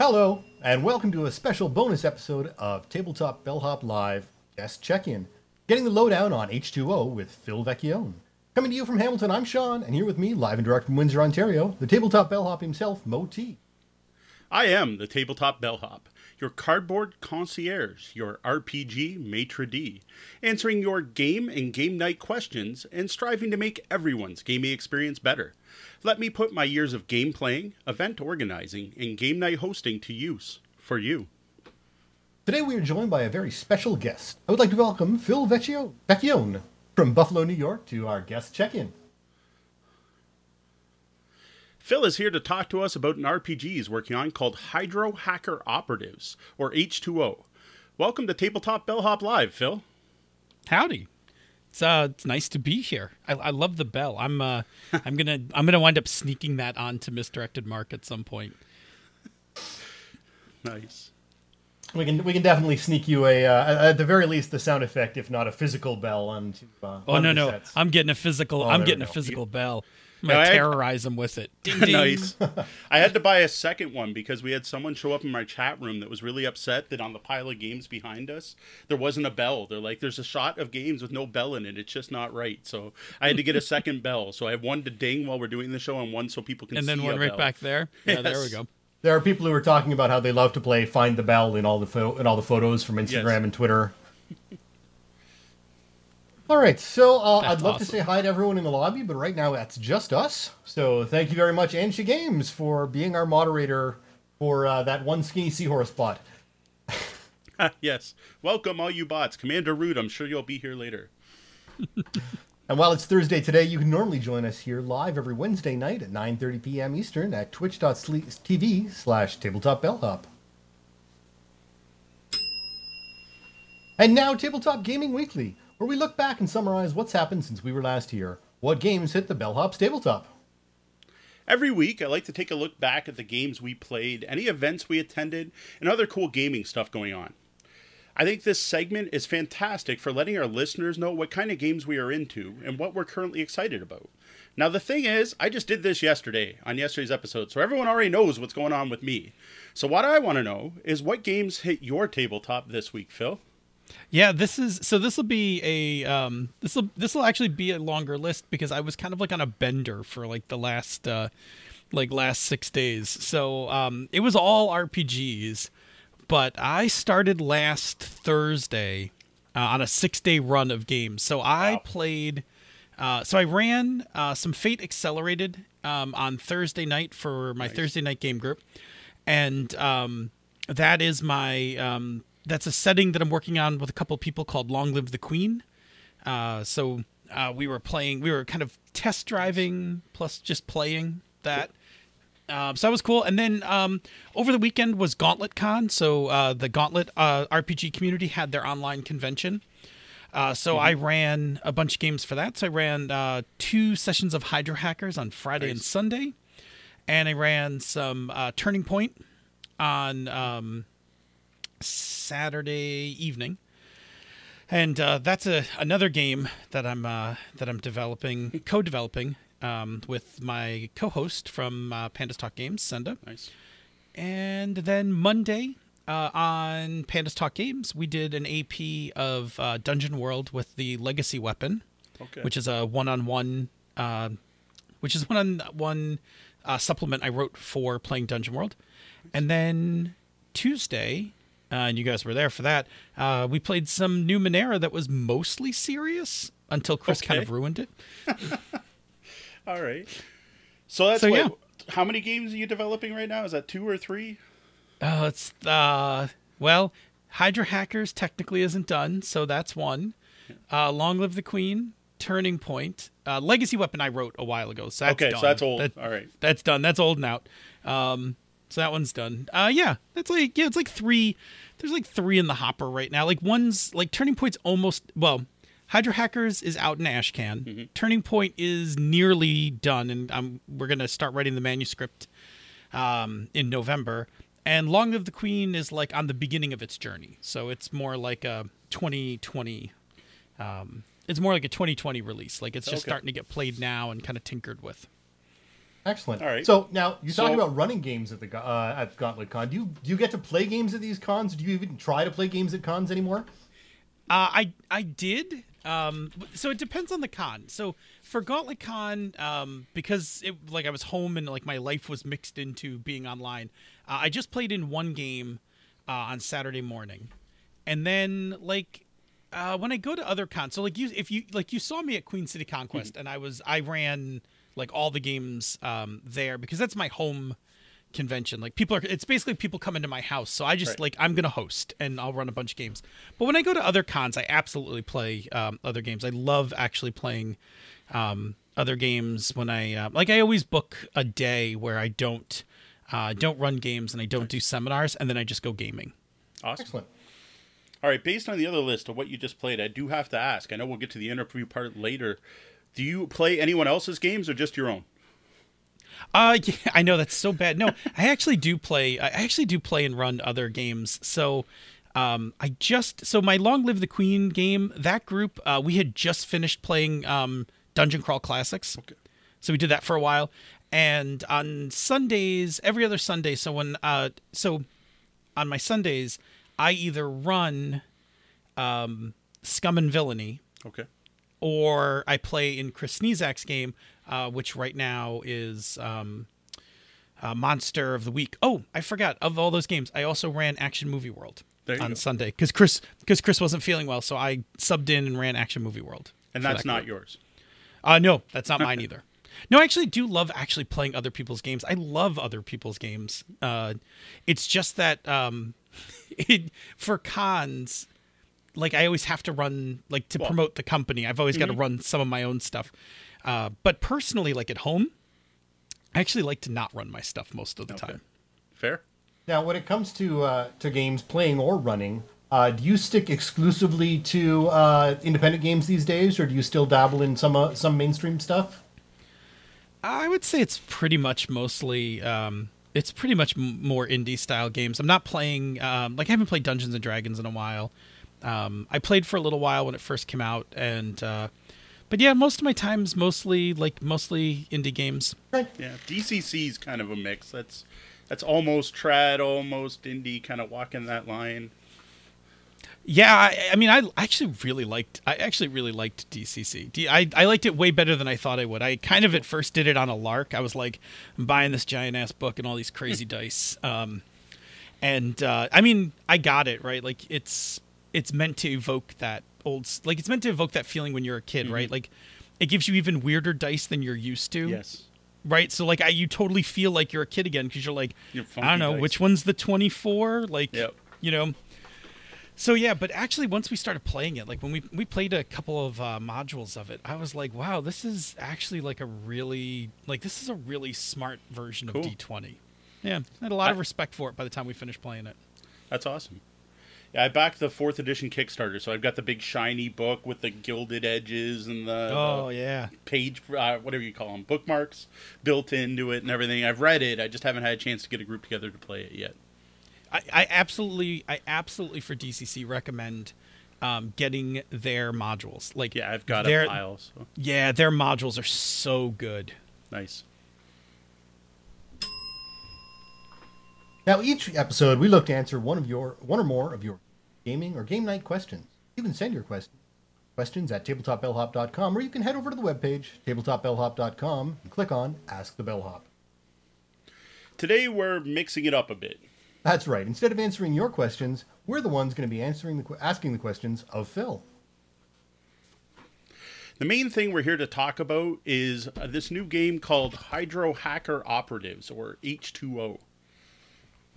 Hello, and welcome to a special bonus episode of Tabletop Bellhop Live Guest Check-In, getting the lowdown on H2O with Phil Vecchione. Coming to you from Hamilton, I'm Sean, and here with me, live and direct from Windsor, Ontario, the Tabletop Bellhop himself, Mo T. I am the Tabletop Bellhop, your cardboard concierge, your RPG maitre d', answering your game and game night questions and striving to make everyone's gaming experience better. Let me put my years of game playing, event organizing, and game night hosting to use for you. Today we are joined by a very special guest. I would like to welcome Phil Vecchio- Vecchione from Buffalo, New York, to our guest check-in. Phil is here to talk to us about an RPG he's working on called Hydro Hacker Operatives, or H2O. Welcome to Tabletop Bellhop Live, Phil. Howdy. It's uh, it's nice to be here. I, I love the bell. I'm uh, I'm gonna I'm gonna wind up sneaking that onto misdirected mark at some point. Nice. We can we can definitely sneak you a uh, at the very least the sound effect, if not a physical bell, onto. Uh, Oh onto no no, sets. I'm getting a physical. Oh, I'm getting a physical bell. I'm gonna I- terrorize them with it. Ding ding. nice. I had to buy a second one because we had someone show up in my chat room that was really upset that on the pile of games behind us there wasn't a bell. They're like, "There's a shot of games with no bell in it. It's just not right." So I had to get a second bell. So I have one to ding while we're doing the show and one so people can And then see one a right bell. back there. Yeah, there we go. There are people who are talking about how they love to play Find the Bell in all the pho- in all the photos from Instagram Yes. and Twitter. All right, so uh, I'd That's love to say hi to everyone in the lobby, but right now that's just us. So thank you very much, Ansha Games, for being our moderator for uh, that one skinny seahorse bot. yes. Welcome all you bots. Commander Root, I'm sure you'll be here later. And while it's Thursday today, you can normally join us here live every Wednesday night at 9.30 p.m. Eastern at twitch.tv slash tabletop bellhop. And now Tabletop Gaming Weekly, where we look back and summarize what's happened since we were last here. What games hit the bellhop's tabletop? Every week, I like to take a look back at the games we played, any events we attended, and other cool gaming stuff going on. I think this segment is fantastic for letting our listeners know what kind of games we are into and what we're currently excited about. Now, the thing is, I just did this yesterday on yesterday's episode, so everyone already knows what's going on with me. So, what I want to know is what games hit your tabletop this week, Phil? Yeah, this is so. This will be a um. This will this will actually be a longer list because I was kind of like on a bender for like the last uh, like last six days. So um, it was all RPGs, but I started last Thursday uh, on a six day run of games. So I Wow. played. Uh, so I ran uh, some Fate Accelerated um, on Thursday night for my Thursday night game group, and um, that is my um, that's a setting that I'm working on with a couple people called Long Live the Queen. Uh, so uh, we were playing, we were kind of test driving plus just playing that. Um, so that was cool. And then um, over the weekend was Gauntlet Con. So uh, the Gauntlet uh, RPG community had their online convention. Uh, so I ran a bunch of games for that. So I ran uh, two sessions of Hydro Hackers on Friday and Sunday, and I ran some uh, Turning Point on um, Saturday evening. And uh, that's a another game that I'm uh, that I'm developing, co-developing um, with my co-host from uh, Pandas Talk Games, Senda. Nice. And then Monday uh, on Pandas Talk Games, we did an AP of uh, Dungeon World with the Legacy Weapon, Okay. which is a one-on-one, uh, which is one-on-one uh, supplement I wrote for playing Dungeon World. And then Tuesday, uh, and you guys were there for that. Uh, we played some Numenera that was mostly serious until Chris kind of ruined it. All right. So that's So, what, yeah. how many games are you developing right now? Is that two or three? Oh, it's uh well, Hydro Hackers technically isn't done, so that's one. Uh, Long Live the Queen, Turning Point, uh, Legacy Weapon I wrote a while ago, so that's okay, done. so that's old. That- All right. that's done. That's old and out. Um, so that one's done. Uh, yeah, that's like yeah, it's like three. There's like three in the hopper right now. Like one's like Turning Point's almost well. Hydro Hackers is out in Ashcan. Mm-hmm. Turning Point is nearly done, and um, we're gonna start writing the manuscript um, in November. And Long Live the Queen is like on the beginning of its journey, so it's more like a 2020. Um, it's more like a 2020 release. Like it's just Okay. starting to get played now and kind of tinkered with. Excellent. All right. So now you talk So- about running games at the uh, at Gauntlet Con. Do you do you get to play games at these cons? Do you even try to play games at cons anymore? Uh, I I did. Um, so it depends on the con. So for Gauntlet Con, um, because it like I was home and like my life was mixed into being online, uh, I just played in one game uh, on Saturday morning, and then like uh, when I go to other cons, so like you if you like you saw me at Queen City Conquest, and I was I ran like all the games um, there because that's my home convention. Like people are, it's basically people come into my house. So I just Right. like I'm gonna host and I'll run a bunch of games. But when I go to other cons, I absolutely play um, other games. I love actually playing um, other games when I uh, like. I always book a day where I don't uh, don't run games and I don't do seminars, and then I just go gaming. Awesome. Excellent. All right, based on the other list of what you just played, I do have to ask. I know we'll get to the interview part later. Do you play anyone else's games or just your own? Uh, yeah, I know that's so bad. No, I actually do play. I actually do play and run other games. So, um, I just so my Long Live the Queen game. That group, uh, we had just finished playing um Dungeon Crawl Classics. Okay. So we did that for a while, and on Sundays, every other Sunday. So when uh, so on my Sundays, I either run um Scum and Villainy Okay. Or I play in Chris Sniezak's game, uh, which right now is um, uh, Monster of the Week. Oh, I forgot. Of all those games, I also ran Action Movie World on go. Sunday because Chris because Chris wasn't feeling well, so I subbed in and ran Action Movie World. And that's that not group. yours. Uh, no, that's not mine either. No, I actually do love actually playing other people's games. I love other people's games. Uh, it's just that um, it, for cons, like I always have to run like to Well- promote the company. I've always got to run some of my own stuff. Uh, but personally, like at home, I actually like to not run my stuff most of the Okay. time. Fair? Now, when it comes to uh, to games playing or running, uh, do you stick exclusively to uh, independent games these days, or do you still dabble in some uh, some mainstream stuff? I would say it's pretty much mostly um, it's pretty much m- more indie style games. I'm not playing um, like I haven't played Dungeons and Dragons in a while. Um, I played for a little while when it first came out, and uh, but yeah, most of my time's mostly like mostly indie games. Right. Yeah. DCC is kind of a mix. That's that's almost trad, almost indie, kind of walking that line. Yeah, I, I mean, I actually really liked. I actually really liked DCC. D, I, I liked it way better than I thought I would. I kind of at first did it on a lark. I was like, I'm buying this giant ass book and all these crazy dice. Um, and uh, I mean, I got it right. Like it's it's meant to evoke that old, like it's meant to evoke that feeling when you're a kid, right? Like it gives you even weirder dice than you're used to Yes. right? So like, I, you totally feel like you're a kid again because you're like, I don't know dice. which one's the 24, like, Yep. you know. So yeah, but actually, once we started playing it, like when we we played a couple of uh, modules of it, I was like, wow, this is actually like a really like this is a really smart version Cool. of D20. Yeah, I had a lot of respect for it by the time we finished playing it. That's awesome. Yeah, I backed the fourth edition Kickstarter, so I've got the big shiny book with the gilded edges and the, Oh the yeah, page, uh, whatever you call them, bookmarks built into it and everything. I've read it. I just haven't had a chance to get a group together to play it yet. I, I absolutely, I absolutely for DCC recommend um, getting their modules. Like Yeah, I've got their, a pile. So Yeah, their modules are so good. nice. Now, each episode, we look to answer one of your one or more of your gaming or game night questions. You can send your questions questions at tabletopbellhop.com, or you can head over to the webpage tabletopbellhop.com and click on Ask the Bellhop. Today we're mixing it up a bit. That's right. Instead of answering your questions, we're the ones going to be answering the asking the questions of Phil. The main thing we're here to talk about is uh, this new game called Hydro Hacker Operatives, or H2O.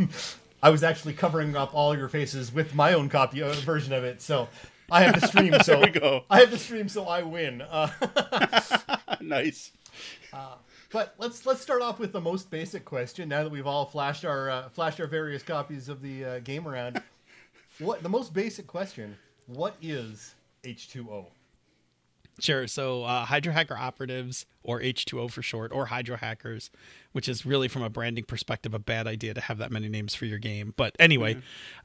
I was actually covering up all your faces with my own copy uh, version of it, so I have the stream. So we go. I have the stream, so I win. Uh, nice. but let's let's start off with the most basic question. Now that we've all flashed our uh, flashed our various copies of the uh, game around, what the most basic question? What is H two O? Sure. So, uh, Hydro Hacker Operatives, or H2O for short, or Hydro Hackers, which is really, from a branding perspective, a bad idea to have that many names for your game. But anyway,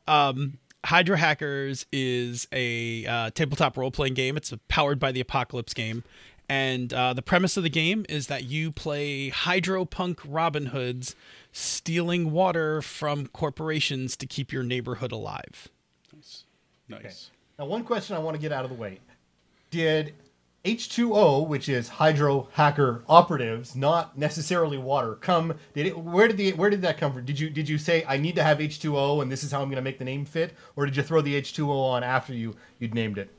um, Hydro Hackers is a uh, tabletop role playing game. It's a powered by the Apocalypse game. And uh, the premise of the game is that you play hydropunk Robin Hoods stealing water from corporations to keep your neighborhood alive. Nice. Nice. Okay. Now, one question I want to get out of the way: Did H2O, which is hydro hacker operatives, not necessarily water, come? Did it? Where did the? Where did that come from? Did you did you say I need to have H2O and this is how I'm going to make the name fit, or did you throw the H2O on after you you'd named it?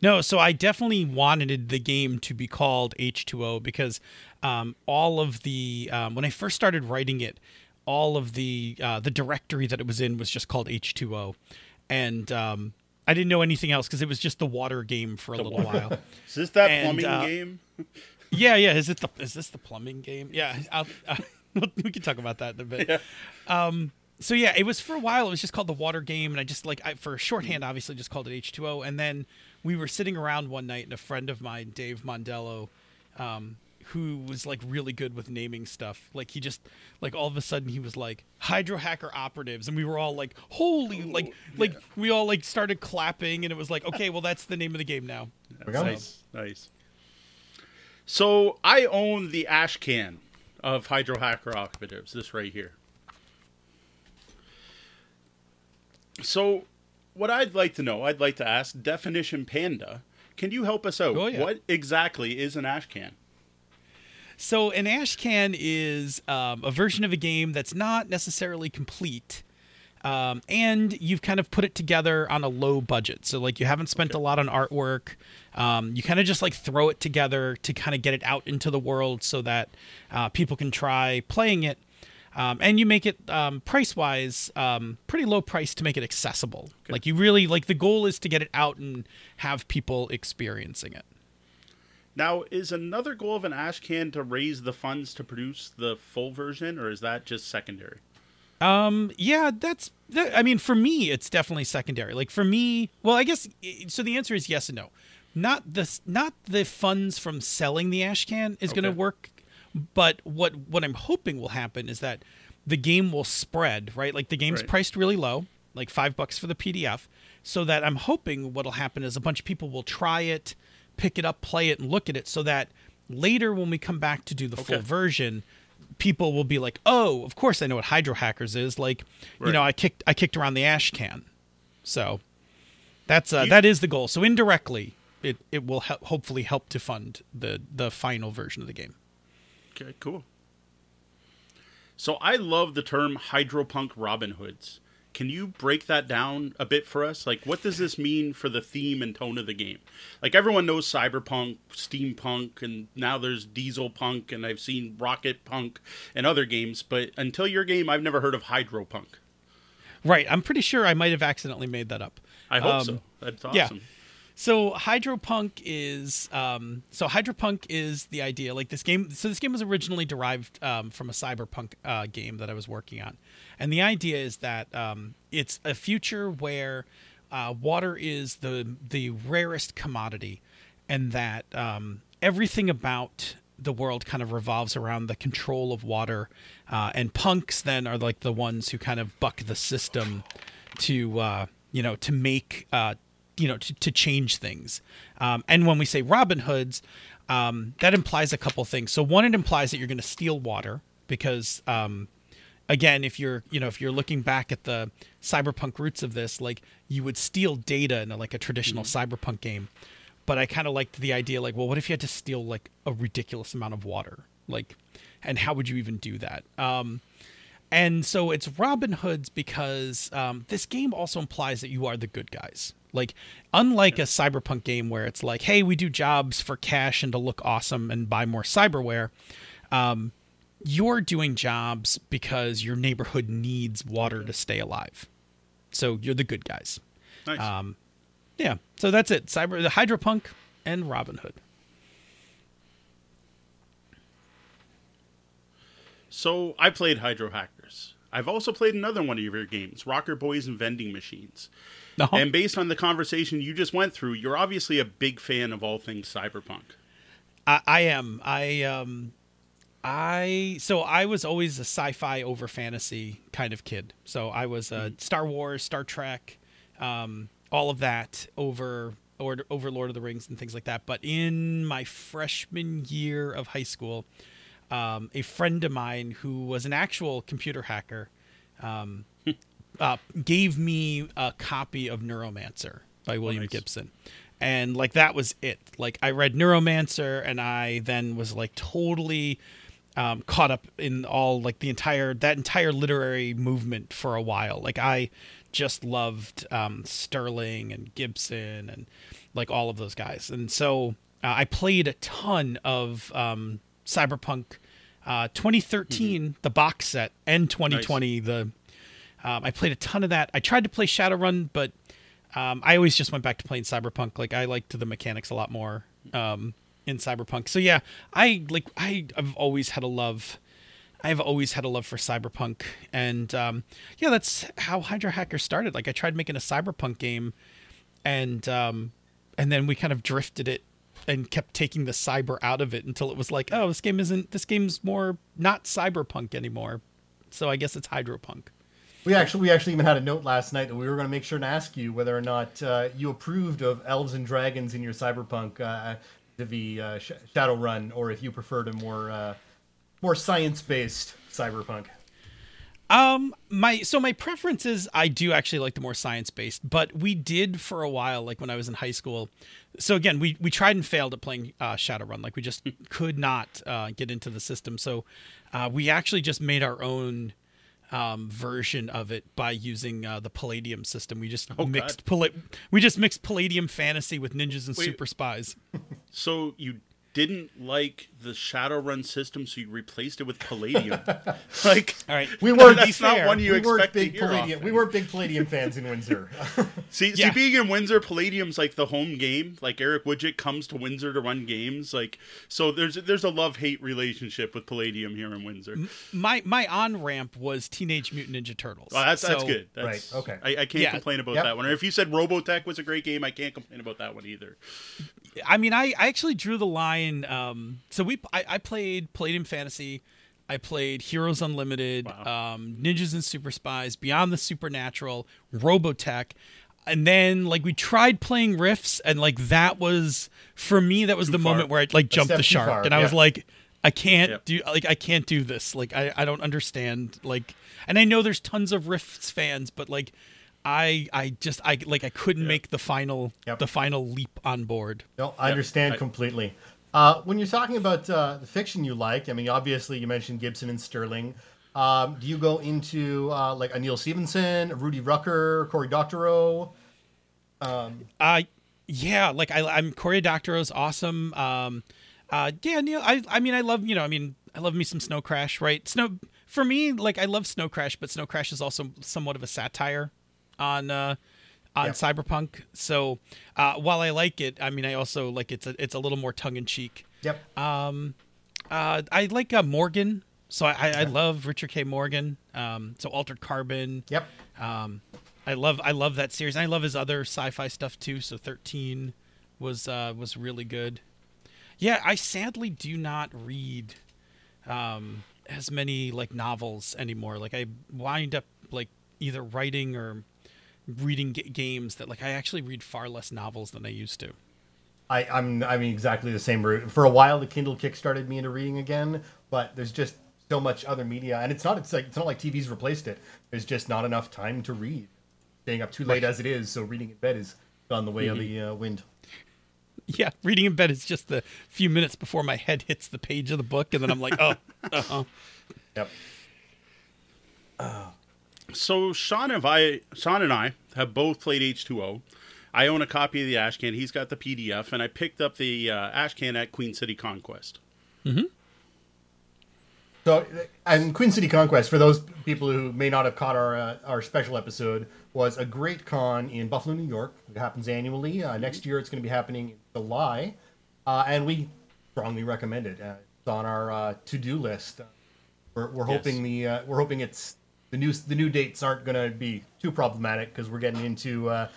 No, so I definitely wanted the game to be called H2O because um, all of the um, when I first started writing it, all of the uh, the directory that it was in was just called H2O, and um, I didn't know anything else because it was just the water game for a little while. Is this that And, plumbing uh, game? yeah, yeah. Is it the is this the plumbing game? Yeah, I'll, uh, we can talk about that in a bit. Um, so yeah, it was for a while. It was just called the water game, and I just like I, for shorthand, obviously just called it H two O. And then we were sitting around one night, and a friend of mine, Dave Mondello, um, who was like really good with naming stuff, like he just like all of a sudden he was like Hydro Hacker Operatives, and we were all like, holy, like like we all like started clapping, and it was like, okay, well that's the name of the game now. we. Nice. Nice. So I own the ash can of Hydro Hacker Operatives, this right here. So, what I'd like to know, I'd like to ask Definition Panda, can you help us out? Oh, yeah. What exactly is an ash can? So an ash can is um, a version of a game that's not necessarily complete, um, and you've kind of put it together on a low budget. So like you haven't spent Okay. a lot on artwork. Um, you kind of just like throw it together to kind of get it out into the world so that uh, people can try playing it. Um, and you make it um, price wise um, pretty low price to make it accessible. Like you really like the goal is to get it out and have people experiencing it. Now, is another goal of an ash can to raise the funds to produce the full version, or is that just secondary? Um, yeah, that's. That, I mean, for me, it's definitely secondary. Like for me, well, I guess. So the answer is yes and no. Not the not the funds from selling the ash can is going to work, but what what I'm hoping will happen is that the game will spread. Right, like the game's Right. priced really low, like five bucks for the PDF. So that I'm hoping what'll happen is a bunch of people will try it, pick it up, play it, and look at it, so that later when we come back to do the full version, people will be like, "Oh, of course I know what Hydro Hackers is." Like, you know, I kicked I kicked around the ash can, so that's uh, You- that is the goal. So indirectly, it it will help, hopefully help to fund the the final version of the game. Okay, cool. So I love the term hydropunk Robin Hoods. Can you break that down a bit for us? Like, what does this mean for the theme and tone of the game? Like, everyone knows cyberpunk, steampunk, and now there's diesel punk, and I've seen rocket punk and other games, but until your game, I've never heard of hydropunk. Right. I'm pretty sure I might have accidentally made that up. I hope Um, so. That's awesome. yeah. So hydropunk is um, so hydropunk is the idea. Like this game. So this game was originally derived um, from a cyberpunk uh, game that I was working on, and the idea is that um, it's a future where uh, water is the the rarest commodity, and that um, everything about the world kind of revolves around the control of water, uh, and punks then are like the ones who kind of buck the system to uh, you know to make uh, you know to, to change things. Um, and when we say Robin Hoods, um, that implies a couple things. So one, it implies that you're going to steal water because um, again, if you're you know if you're looking back at the cyberpunk roots of this, like you would steal data in a, like a traditional cyberpunk game. But I kind of liked the idea, like, well, what if you had to steal like a ridiculous amount of water, like, and how would you even do that? Um, and so it's Robin Hood's because um, this game also implies that you are the good guys. Like, unlike a cyberpunk game where it's like, hey, we do jobs for cash and to look awesome and buy more cyberware, um, you're doing jobs because your neighborhood needs water to stay alive. So you're the good guys. Nice. Um, yeah. So that's it. Cyber, the Hydropunk and Robin Hood. So I played Hydro Hackers. I've also played another one of your games, Rocker Boys and Vending Machines. Uh-huh. And based on the conversation you just went through, you're obviously a big fan of all things cyberpunk. I, I am. I um I so I was always a sci-fi over fantasy kind of kid. So I was a Star Wars, Star Trek, um, all of that over or over Lord of the Rings and things like that. But in my freshman year of high school, um, a friend of mine who was an actual computer hacker um, uh, gave me a copy of Neuromancer by William nice. Gibson. And like that was it. Like I read Neuromancer and I then was like totally um, caught up in all like the entire that entire literary movement for a while. Like I just loved um, Sterling and Gibson and like all of those guys. And so uh, I played a ton of um, Cyberpunk uh, 2013, the box set, and 2020, the um, I played a ton of that. I tried to play Shadowrun, but um, I always just went back to playing Cyberpunk. Like I liked the mechanics a lot more um, in Cyberpunk. So yeah, I like I, I've always had a love. I've always had a love for Cyberpunk, and um, yeah, that's how Hydro Hacker started. Like I tried making a Cyberpunk game, and um, and then we kind of drifted it and kept taking the cyber out of it until it was like, oh, this game isn't. This game's more not Cyberpunk anymore. So I guess it's Hydropunk. We actually we actually even had a note last night that we were going to make sure and ask you whether or not uh, you approved of elves and dragons in your cyberpunk uh, the uh, Sh- Shadowrun, or if you preferred a more uh, more science based cyberpunk. Um, my so my preference is I do actually like the more science based, but we did for a while, like when I was in high school. So again, we we tried and failed at playing uh, Shadowrun. Like we just could not uh, get into the system. So uh, we actually just made our own um, version of it by using uh, the Palladium system. We just Oh, mixed Palla- we just mixed Palladium fantasy with ninjas and Wait. super spies. So you didn't like the Shadowrun system, so you replaced it with Palladium. like, All right, We weren't That's not one you we weren't expect to big hear Palladium. often. We weren't big Palladium fans in Windsor. See, Yeah. see, being in Windsor, Palladium's like the home game. Like Erick Wujcik comes to Windsor to run games. Like, so there's there's a love hate relationship with Palladium here in Windsor. my my on ramp was Teenage Mutant Ninja Turtles. Oh, that's that's good. That's, Right, okay. I, I can't Yeah. complain about Yep. that one. Or if you said Robotech was a great game, I can't complain about that one either. I mean, I, I actually drew the line. Um, so we I, I played Palladium Fantasy, I played Heroes Unlimited, Wow. um, Ninjas and Super Spies, Beyond the Supernatural, Robotech, and then like we tried playing Rifts, and like that was for me that was Too the far. moment where I like jumped the shark, far, and I was like. I can't Yep. do like I can't do this. Like I, I don't understand. Like and I know there's tons of Rifts fans, but like I I just I like I couldn't make the final Yep. the final leap on board. No, I understand I- completely. Uh, when you're talking about uh, the fiction you like, I mean, obviously you mentioned Gibson and Sterling. Um, do you go into uh, like a Neal Stephenson, Rudy Rucker, Cory Doctorow? Uh yeah, like I I'm Cory Doctorow's awesome. Um uh yeah, Neil I I mean I love, you know, I mean I love me some Snow Crash, right? Snow for me, like I love Snow Crash, but Snow Crash is also somewhat of a satire on uh on Yep. cyberpunk. So uh while I like it, I mean I also like it's a it's a little more tongue in cheek. Yep. Um, Uh I like uh, Morgan. So I, I, I love Richard K. Morgan. Um so Altered Carbon. yep. Um, I love I love that series. And I love his other sci-fi stuff too. So thirteen was uh, was really good. Yeah, I sadly do not read um, as many like novels anymore. Like I wind up like either writing or reading g- games that like I actually read far less novels than I used to. I, I'm I mean exactly the same route. For a while, the Kindle kickstarted me into reading again, but there's just so much other media, and it's not it's like it's not like TV's replaced it. There's just not enough time to read. Staying up too late as it is, so reading in bed is gone the way of the uh, wind. Yeah, reading in bed is just the few minutes before my head hits the page of the book, and then I'm like, oh, uh-huh. Yep. So Sean and I, Sean and I have both played H2O. I own a copy of the Ashcan. He's got the PDF, and I picked up the uh, Ashcan at Queen City Conquest. So, and Queen City Conquest, for those people who may not have caught our uh, our special episode, was a great con in Buffalo, New York. It happens annually. Uh, next year, it's going to be happening in July, uh, and we strongly recommend it. Uh, it's on our uh, to do list. Uh, we're we're Yes. hoping the uh, we're hoping it's the new the new dates aren't going to be too problematic because we're getting into uh,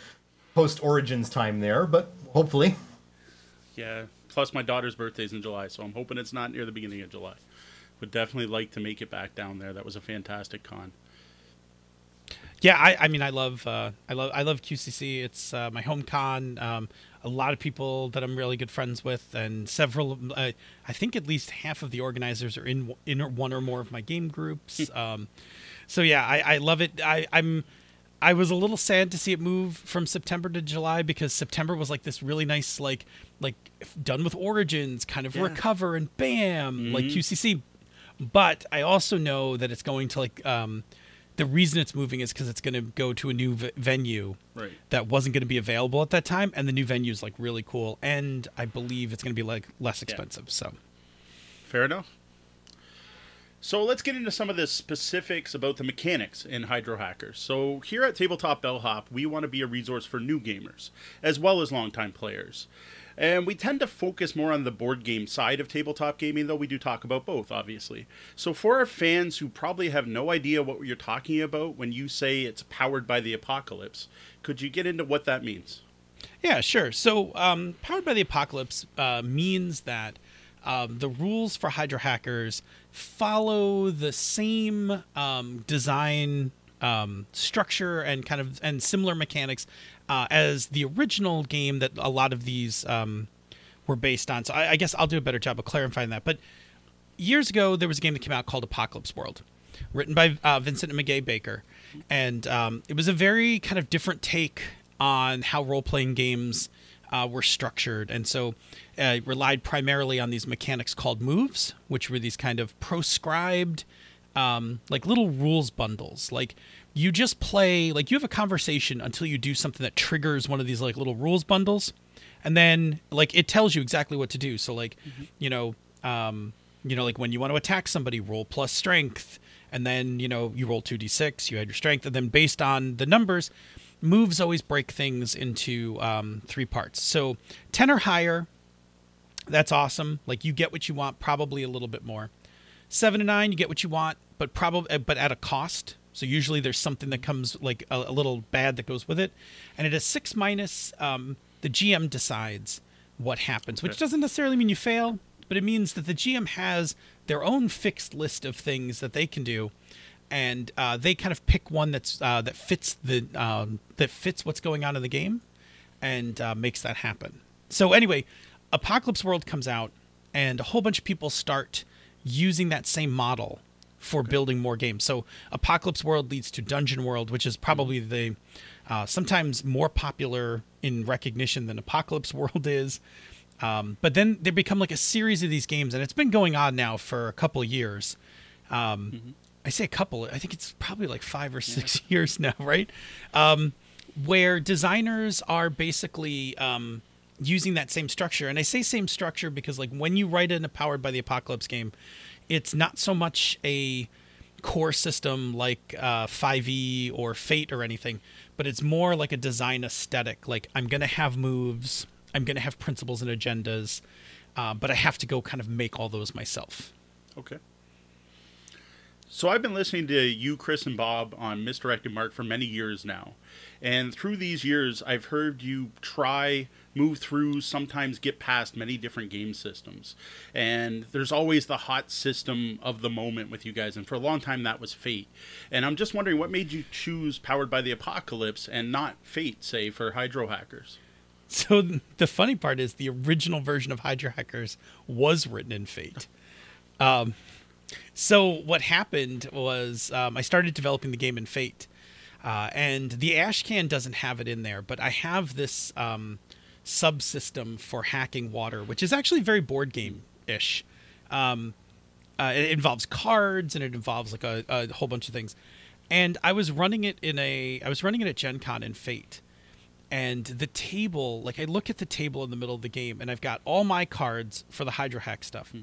post Origins time there, but hopefully. Yeah. Plus, my daughter's birthday's in July, so I'm hoping it's not near the beginning of July. Would definitely like to make it back down there. That was a fantastic con. Yeah, I, I mean, I love, uh, I love, I love QCC. It's uh, my home con. Um, a lot of people that I'm really good friends with, and several. Uh, I think at least half of the organizers are in in one or more of my game groups. um, so yeah, I, I love it. I, I'm. I was a little sad to see it move from September to July because September was like this really nice, like like done with Origins, kind of Yeah. recover and bam, like QCC. But I also know that it's going to like um, the reason it's moving is because it's going to go to a new v- venue Right. that wasn't going to be available at that time, and the new venue is like really cool, and I believe it's going to be like less expensive. So Fair enough. So let's get into some of the specifics about the mechanics in Hydro Hackers. So here at Tabletop Bellhop, we want to be a resource for new gamers as well as longtime players. And we tend to focus more on the board game side of tabletop gaming, though we do talk about both, obviously. So, for our fans who probably have no idea what you're talking about when you say it's powered by the apocalypse, could you get into what that means? Yeah, sure. So, um, Powered by the Apocalypse uh, means that um, the rules for Hydro Hackers follow the same um, design um, structure and kind of and similar mechanics uh, as the original game that a lot of these um, were based on. So, I, I guess I'll do a better job of clarifying that. But years ago, there was a game that came out called Apocalypse World, written by uh, Vincent and Meguey Baker, and um, it was a very kind of different take on how role playing games uh, were structured, and so uh, relied primarily on these mechanics called moves, which were these kind of proscribed, um, like little rules bundles, like. You just play like you have a conversation until you do something that triggers one of these like little rules bundles, and then like it tells you exactly what to do. So like, you know, um, you know, like when you want to attack somebody, roll plus strength, and then you know you roll two d six, you add your strength, and then based on the numbers, moves always break things into um, three parts. So ten or higher, that's awesome. Like you get what you want, probably a little bit more. Seven to nine, you get what you want, but probably but at a cost. So usually there's something that comes like a, a little bad that goes with it, and at a six minus, um, the GM decides what happens, which doesn't necessarily mean you fail, but it means that the GM has their own fixed list of things that they can do, and uh, they kind of pick one that's uh, that fits the um, that fits what's going on in the game, and uh, makes that happen. So anyway, Apocalypse World comes out, and a whole bunch of people start using that same model for building more games. So Apocalypse World leads to Dungeon World, which is probably the uh, sometimes more popular in recognition than Apocalypse World is. Um, but then they become like a series of these games, and it's been going on now for a couple of years. Um, I say a couple. I think it's probably like five or six years now, right? Um, where designers are basically um, using that same structure, and I say same structure because like when you write in a powered by the apocalypse game, it's not so much a core system like uh, 5e or Fate or anything, but it's more like a design aesthetic. Like I'm gonna have moves, I'm gonna have principles and agendas, uh, but I have to go kind of make all those myself. Okay. So I've been listening to you, Chris, and Bob on Misdirected Mark for many years now. And through these years, I've heard you try, move through, sometimes get past many different game systems. And there's always the hot system of the moment with you guys. And for a long time, that was Fate. And I'm just wondering what made you choose Powered by the Apocalypse and not Fate, say, for Hydro Hackers? So the funny part is the original version of Hydro Hackers was written in Fate. Um, so what happened was um, I started developing the game in Fate, uh, and the Ashcan doesn't have it in there, but I have this um, subsystem for hacking water, which is actually very board game ish. Um, uh, it involves cards and it involves like a, a whole bunch of things. And I was running it in a I was running it at Gen Con in Fate and the table like i look at the table in the middle of the game and i've got all my cards for the hydro hack stuff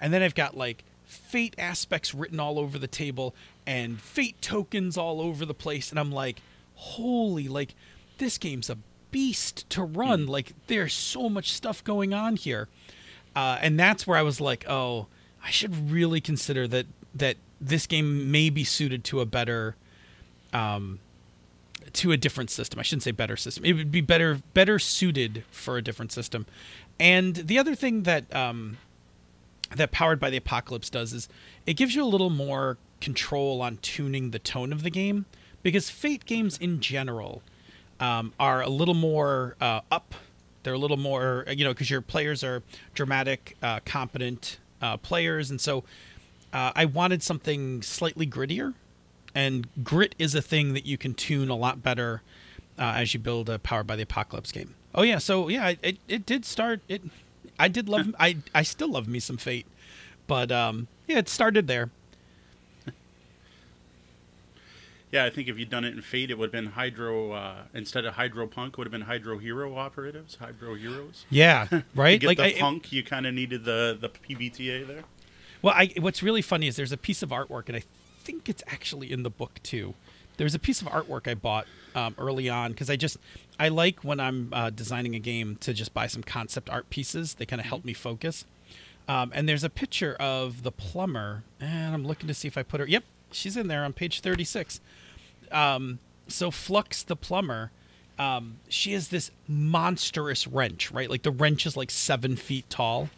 and then i've got like fate aspects written all over the table and fate tokens all over the place and i'm like holy like this game's a beast to run like there's so much stuff going on here uh, and that's where i was like oh i should really consider that that this game may be suited to a better um, to a different system. I shouldn't say better system. It would be better better suited for a different system. And the other thing that um, that powered by the apocalypse does is it gives you a little more control on tuning the tone of the game because Fate games in general um, are a little more uh, up They're a little more, you know, because your players are dramatic, uh, competent uh, players, and so uh, I wanted something slightly grittier. And grit is a thing that you can tune a lot better uh, as you build a Powered by the Apocalypse game. Oh yeah, so yeah, it, it did start. It I did love. I I still love me some Fate, but um, yeah, it started there. Yeah, I think if you'd done it in Fate, it would have been Hydro uh, instead of Hydro Punk, would have been Hydro Hero operatives, Hydro Heroes. Yeah, right. like the I, punk, you kind of needed the the PBTA there. Well, I, what's really funny is there's a piece of artwork, and I think it's actually in the book too. There's a piece of artwork I bought um, early on because I just I like when I'm uh, designing a game to just buy some concept art pieces. They kind of help me focus. Um, and there's a picture of the plumber, and I'm looking to see if I put her. Yep, she's in there on page 36. Um, so Flux the plumber, um, she has this monstrous wrench, right? Like the wrench is like seven feet tall,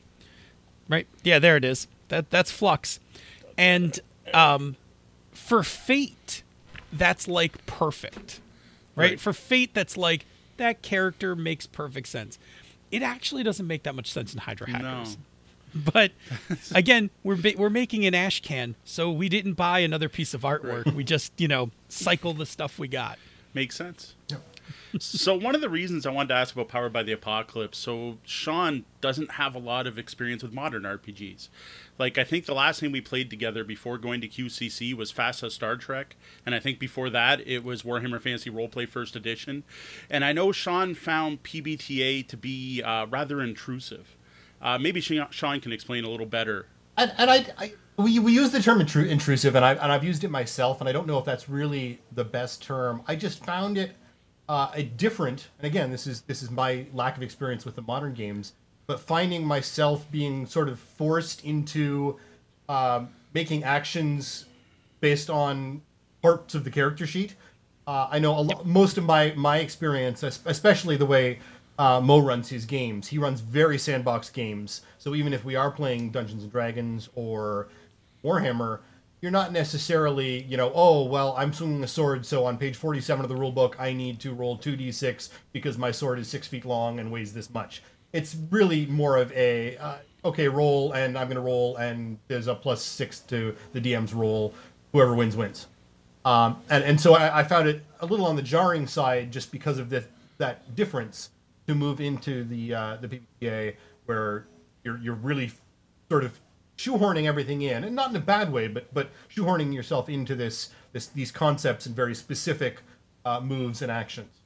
right? Yeah, there it is. That that's Flux, and um, for Fate, that's like perfect, right? Right. For Fate, that's like that character makes perfect sense. It actually doesn't make that much sense in Hydro Hackers. But again, we're we're making an ash can, so we didn't buy another piece of artwork. We just you know cycle the stuff we got. Makes sense. Yep. So one of the reasons I wanted to ask about Powered by the Apocalypse, so Sean doesn't have a lot of experience with modern RPGs. Like I think the last thing we played together before going to QCC was FASA Star Trek, and I think before that it was Warhammer Fantasy Roleplay First Edition. And I know Sean found PBTA to be uh, rather intrusive. Uh, maybe Sean can explain a little better. And, and I, I we, we use the term intru- intrusive, and I and I've used it myself, and I don't know if that's really the best term. I just found it uh, a different, and again, this is this is my lack of experience with the modern games, but finding myself being sort of forced into um, making actions based on parts of the character sheet. Uh, I know a lo- most of my my experience, es- especially the way uh, Mo runs his games. He runs very sandbox games. So even if we are playing Dungeons and Dragons or Warhammer, you're not necessarily, you know, oh well, I'm swinging a sword, so on page 47 of the rule book, I need to roll 2d6 because my sword is six feet long and weighs this much. It's really more of a uh, okay, roll, and I'm going to roll, and there's a plus six to the DM's roll. Whoever wins wins. Um, and and so I, I found it a little on the jarring side just because of the, that difference to move into the uh, the PPA where you're you're really sort of shoehorning everything in, and not in a bad way, but but shoehorning yourself into this this these concepts and very specific uh, moves and actions.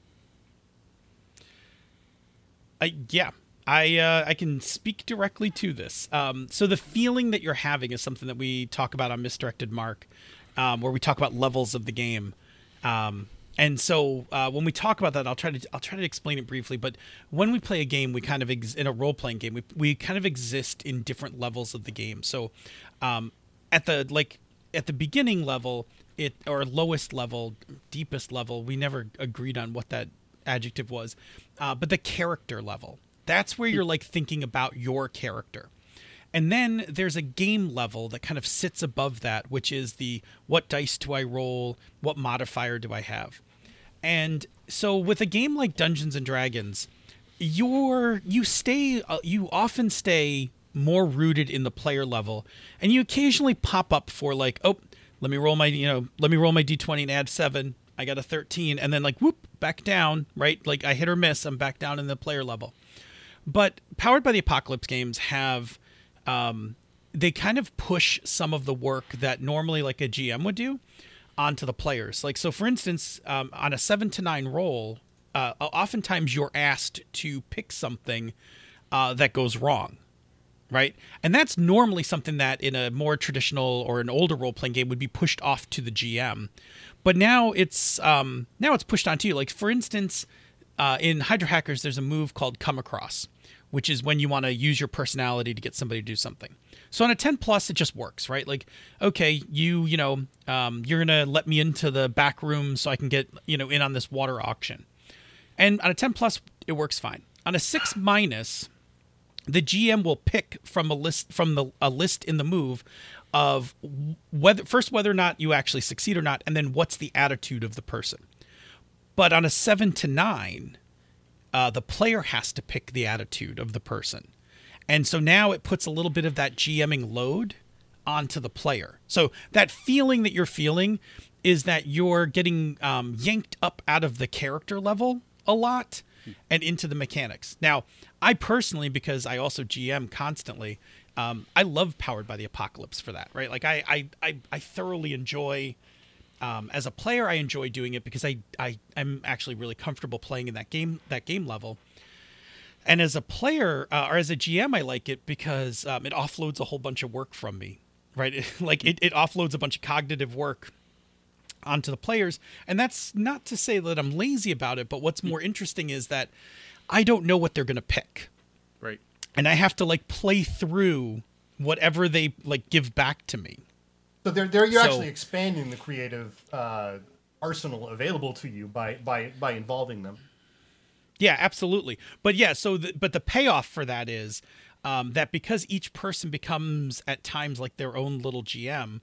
I yeah. I uh, I can speak directly to this. Um, so the feeling that you're having is something that we talk about on Misdirected Mark, um, where we talk about levels of the game. Um, and so uh, when we talk about that, I'll try to I'll try to explain it briefly. But when we play a game, we kind of ex- in a role playing game, we we kind of exist in different levels of the game. So um, at the like at the beginning level, it or lowest level, deepest level, we never agreed on what that adjective was, uh, but the character level. That's where you're like thinking about your character. And then there's a game level that kind of sits above that, which is the what dice do I roll? What modifier do I have? And so with a game like Dungeons and Dragons, you're you stay uh, you often stay more rooted in the player level and you occasionally pop up for like, oh, let me roll my, you know, let me roll my d20 and add 7. I got a 13 and then like whoop, back down, right? Like I hit or miss, I'm back down in the player level. But powered by the apocalypse games have um, they kind of push some of the work that normally like a GM would do onto the players. Like so, for instance, um, on a seven to nine roll, uh, oftentimes you're asked to pick something uh, that goes wrong, right? And that's normally something that in a more traditional or an older role playing game would be pushed off to the GM. But now it's um, now it's pushed onto you. Like for instance, uh, in Hydro Hackers, there's a move called Come Across, which is when you want to use your personality to get somebody to do something. So on a 10 plus, it just works, right? Like, okay, you, you know, um, you're going to let me into the back room so I can get, you know, in on this water auction. And on a 10 plus, it works fine. On a 6 minus, the GM will pick from a list from the a list in the move of whether first whether or not you actually succeed or not, and then what's the attitude of the person. But on a seven to nine, uh, the player has to pick the attitude of the person. And so now it puts a little bit of that GMing load onto the player. So that feeling that you're feeling is that you're getting um, yanked up out of the character level a lot and into the mechanics. Now, I personally, because I also GM constantly, um, I love Powered by the Apocalypse for that, right? Like I, I, I, I thoroughly enjoy. Um, as a player, I enjoy doing it because I, I, I'm actually really comfortable playing in that game, that game level. And as a player uh, or as a GM, I like it because um, it offloads a whole bunch of work from me, right? like it, it offloads a bunch of cognitive work onto the players. And that's not to say that I'm lazy about it, but what's more interesting is that I don't know what they're going to pick. Right. And I have to like play through whatever they like give back to me. So they're, they're you're So- actually expanding the creative uh, arsenal available to you by by by involving them. Yeah, absolutely. But yeah, so the, but the payoff for that is um, that because each person becomes at times like their own little GM,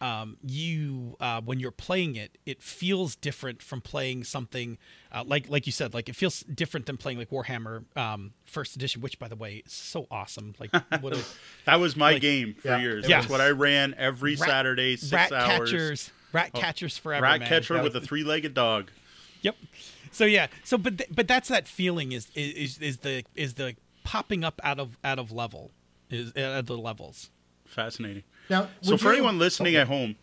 um, you uh, when you're playing it, it feels different from playing something uh, like like you said, like it feels different than playing like Warhammer um, First Edition, which by the way is so awesome. Like what a That was my Like- game for Yeah. years. Yeah. That's what I ran every rat- Saturday, six rat hours. catchers, rat catchers forever, Rat man. catcher Yeah. with a three-legged dog. Yep. So yeah. So but th- but that's that feeling is is is the is the popping up out of out of level is out of the levels. Fascinating. Now, So for you- anyone listening Oh, at home,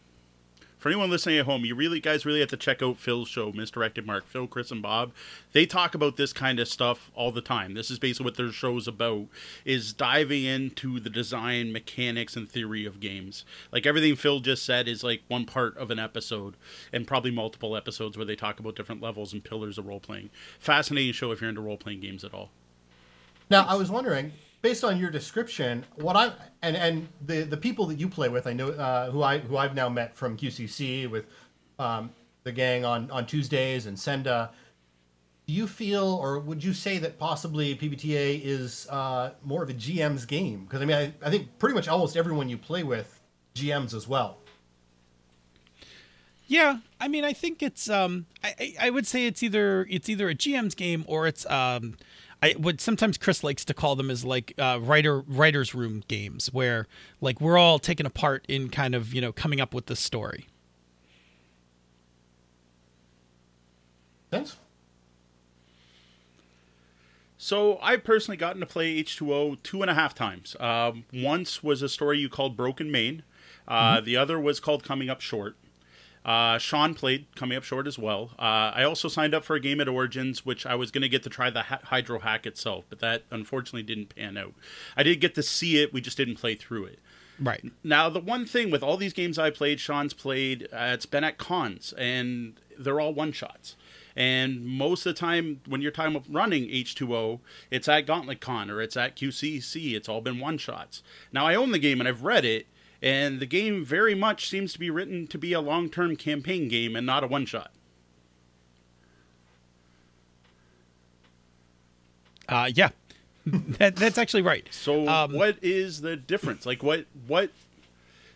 for anyone listening at home, you really guys really have to check out Phil's show, Misdirected Mark, Phil, Chris, and Bob. They talk about this kind of stuff all the time. This is basically what their show's about: is diving into the design, mechanics, and theory of games. Like everything Phil just said is like one part of an episode, and probably multiple episodes where they talk about different levels and pillars of role playing. Fascinating show if you're into role playing games at all. Now, I was wondering, based on your description, what I and and the the people that you play with, I know uh, who I who I've now met from QCC with um, the gang on on Tuesdays and Senda. Do you feel, or would you say that possibly PBTA is uh, more of a GM's game? Because I mean, I, I think pretty much almost everyone you play with GMs as well. Yeah, I mean, I think it's um, I I would say it's either it's either a GM's game or it's um, I would sometimes Chris likes to call them as like uh, writer writers room games where like we're all taken apart in kind of you know coming up with the story. Sense? So I've personally gotten to play H2O two and a half times. Um, once was a story you called Broken Main. Uh, The other was called Coming Up Short. Uh, Sean played Coming Up Short as well. Uh, I also signed up for a game at Origins, which I was going to get to try the ha- Hydro hack itself, but that unfortunately didn't pan out. I did get to see it, we just didn't play through it. Right. Now, the one thing with all these games I played, Sean's played, uh, it's been at cons, and they're all one shots. And most of the time, when you're talking about running H2O, it's at Gauntlet Con or it's at QCC. It's all been one shots. Now, I own the game and I've read it, and the game very much seems to be written to be a long term campaign game and not a one shot. Uh, yeah, that, that's actually right. So, Um, what is the difference? Like, what, what,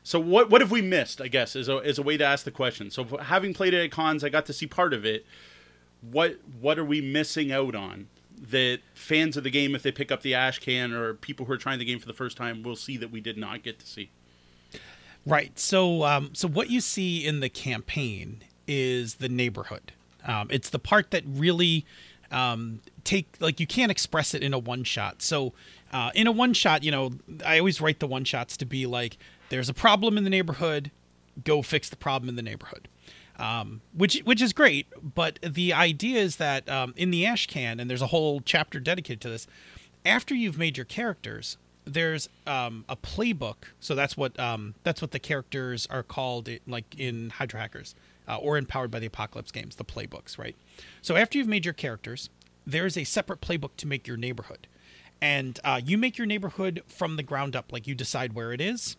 so what, what have we missed? I guess is a is a way to ask the question. So, having played it at cons, I got to see part of it. What, what are we missing out on that fans of the game, if they pick up the ash can, or people who are trying the game for the first time, will see that we did not get to see? Right. So, um, so what you see in the campaign is the neighborhood. Um, it's the part that really um, take like you can't express it in a one shot. So, uh, in a one shot, you know, I always write the one shots to be like, there's a problem in the neighborhood, go fix the problem in the neighborhood. Um, which which is great, but the idea is that um, in the ash can, and there's a whole chapter dedicated to this. After you've made your characters, there's um, a playbook. So that's what um, that's what the characters are called, i- like in Hydro Hackers uh, or in Powered by the Apocalypse games, the playbooks, right? So after you've made your characters, there's a separate playbook to make your neighborhood, and uh, you make your neighborhood from the ground up. Like you decide where it is,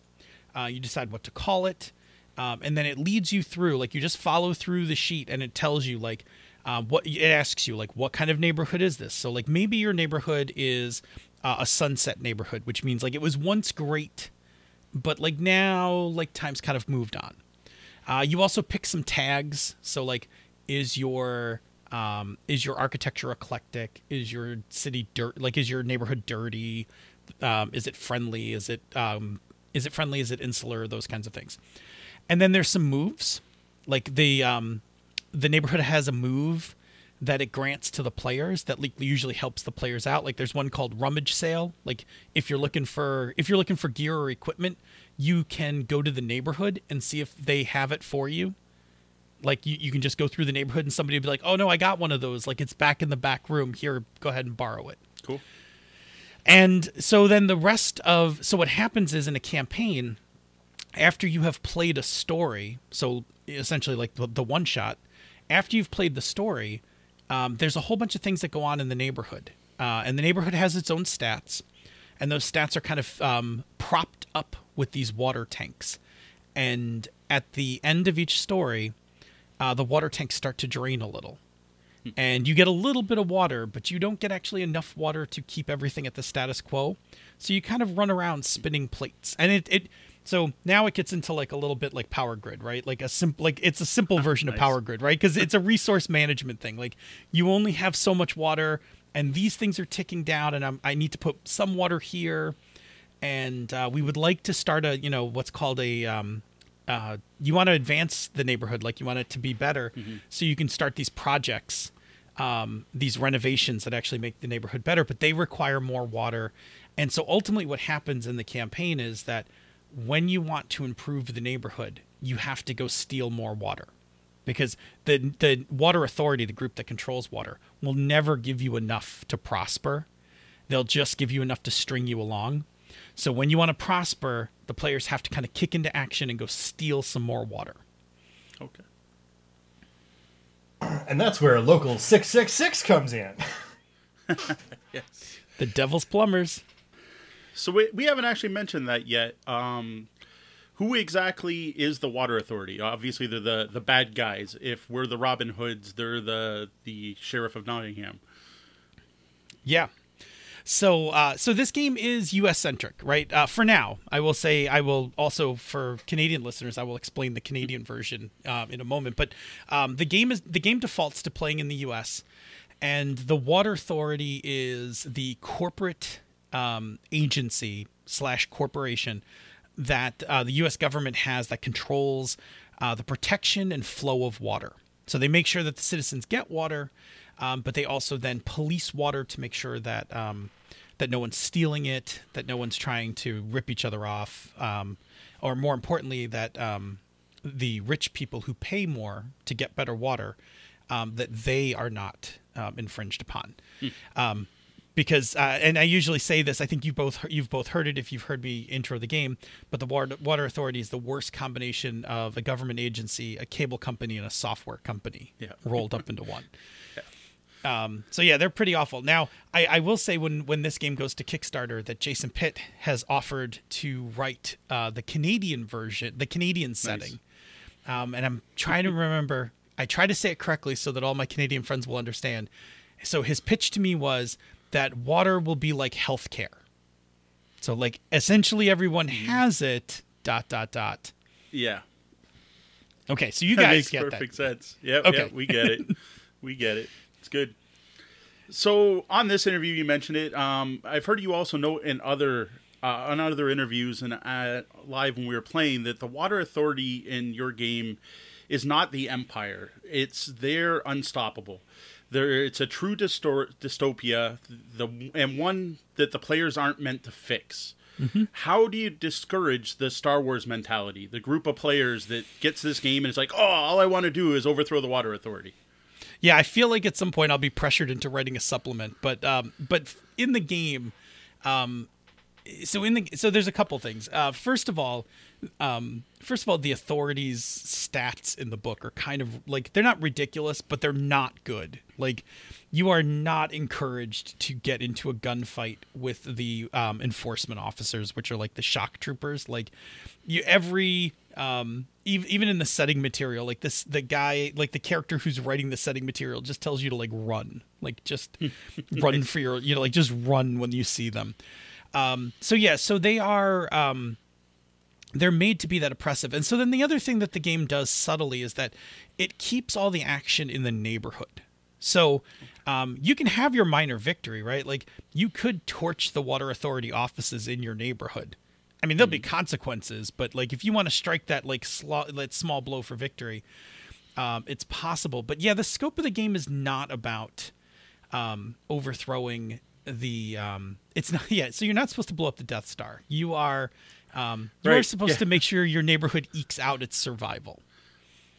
uh, you decide what to call it, um, and then it leads you through. Like you just follow through the sheet, and it tells you like uh, what it asks you like what kind of neighborhood is this. So like maybe your neighborhood is uh, a sunset neighborhood, which means like it was once great, but like now like times kind of moved on. Uh, you also pick some tags. So like, is your Um, is your architecture eclectic? Is your city dirt? Like, is your neighborhood dirty? Um, is it friendly? Is it um, is it friendly? Is it insular? Those kinds of things. And then there's some moves, like the um, the neighborhood has a move that it grants to the players that usually helps the players out. Like there's one called rummage sale. Like if you're looking for if you're looking for gear or equipment, you can go to the neighborhood and see if they have it for you. Like you, you can just go through the neighborhood and somebody will be like, "Oh no, I got one of those. Like it's back in the back room. Here, go ahead and borrow it." Cool. And so then the rest of so what happens is in a campaign, after you have played a story, so essentially like the, the one shot, after you've played the story, um, there's a whole bunch of things that go on in the neighborhood, uh, and the neighborhood has its own stats, and those stats are kind of um, propped up with these water tanks, and at the end of each story, uh, the water tanks start to drain a little. And you get a little bit of water, but you don't get actually enough water to keep everything at the status quo. So you kind of run around spinning plates, and it, it so now it gets into like a little bit like power grid right? Like a simple like it's a simple version nice. of power grid right? Because it's a resource management thing. Like you only have so much water and these things are ticking down and I'm, i need to put some water here. And uh, we would like to start a you know what's called a um, uh, you want to advance the neighborhood like you want it to be better. Mm-hmm. so you can start these projects um, these renovations that actually make the neighborhood better but they require more water. And so ultimately what happens in the campaign is that when you want to improve the neighborhood, you have to go steal more water. Because the the water authority, the group that controls water, will never give you enough to prosper. They'll just give you enough to string you along. So when you want to prosper, the players have to kind of kick into action and go steal some more water. Okay. And that's where local 666 comes in. yes. The Devil's Plumbers. So we, we haven't actually mentioned that yet. Um, who exactly is the Water Authority? Obviously, they're the, the bad guys. If we're the Robin Hoods, they're the the Sheriff of Nottingham. Yeah. So, uh, so this game is U.S. centric, right? Uh, for now, I will say I will also for Canadian listeners, I will explain the Canadian version uh, in a moment. But um, the game is the game defaults to playing in the U.S. and the Water Authority is the corporate um, agency slash corporation that uh, the U.S. government has that controls uh, the protection and flow of water. So they make sure that the citizens get water, um, but they also then police water to make sure that um, that no one's stealing it, that no one's trying to rip each other off, um, or more importantly, that um, the rich people who pay more to get better water, um, that they are not um, infringed upon. Mm because uh, and I usually say this. I think you both you've both heard it if you've heard me intro the game. But the water, water authority is the worst combination of a government agency, a cable company, and a software company yeah. rolled up into one. yeah. Um, so yeah, they're pretty awful. Now, I, I, will say when when this game goes to Kickstarter, that Jason Pitre has offered to write uh, the Canadian version, the Canadian setting. Nice. Um, and I'm trying to remember. I try to say it correctly so that all my Canadian friends will understand. So his pitch to me was that water will be like healthcare. So like essentially everyone mm-hmm. has it. Dot dot dot. Yeah. Okay, so you that guys makes get perfect that. sense. Yep, okay. Yep, we get it. we get it. It's good. So on this interview, you mentioned it. Um, I've heard you also note in other uh, on other interviews and uh, live when we were playing that the water authority in your game is not the empire. It's they're unstoppable there it's a true distor- dystopia the and one that the players aren't meant to fix. Mm-hmm. how do you discourage the star wars mentality the group of players that gets this game and it's like oh all i want to do is overthrow the water authority. Yeah i feel like at some point i'll be pressured into writing a supplement but um but in the game um so in the so there's a couple things. Uh first of all um, first of all, the authorities' stats in the book are kind of like they're not ridiculous, but they're not good. Like you are not encouraged to get into a gunfight with the um, enforcement officers, which are like the shock troopers. Like you, every um, even in the setting material, like this, the guy, like the character who's writing the setting material, just tells you to like run, like just run for your, you know, like just run when you see them. Um, so yeah, so they are. Um, they're made to be that oppressive. And so then the other thing that the game does subtly is that it keeps all the action in the neighborhood. So um, you can have your minor victory, right? Like you could torch the water authority offices in your neighborhood. I mean, there'll be consequences, but like if you want to strike that like sl- that small blow for victory, um, it's possible. But yeah, the scope of the game is not about um, overthrowing the. Um, it's not yeah. So you're not supposed to blow up the Death Star. You are. Um, you're Right, supposed yeah. to make sure your neighborhood ekes out its survival.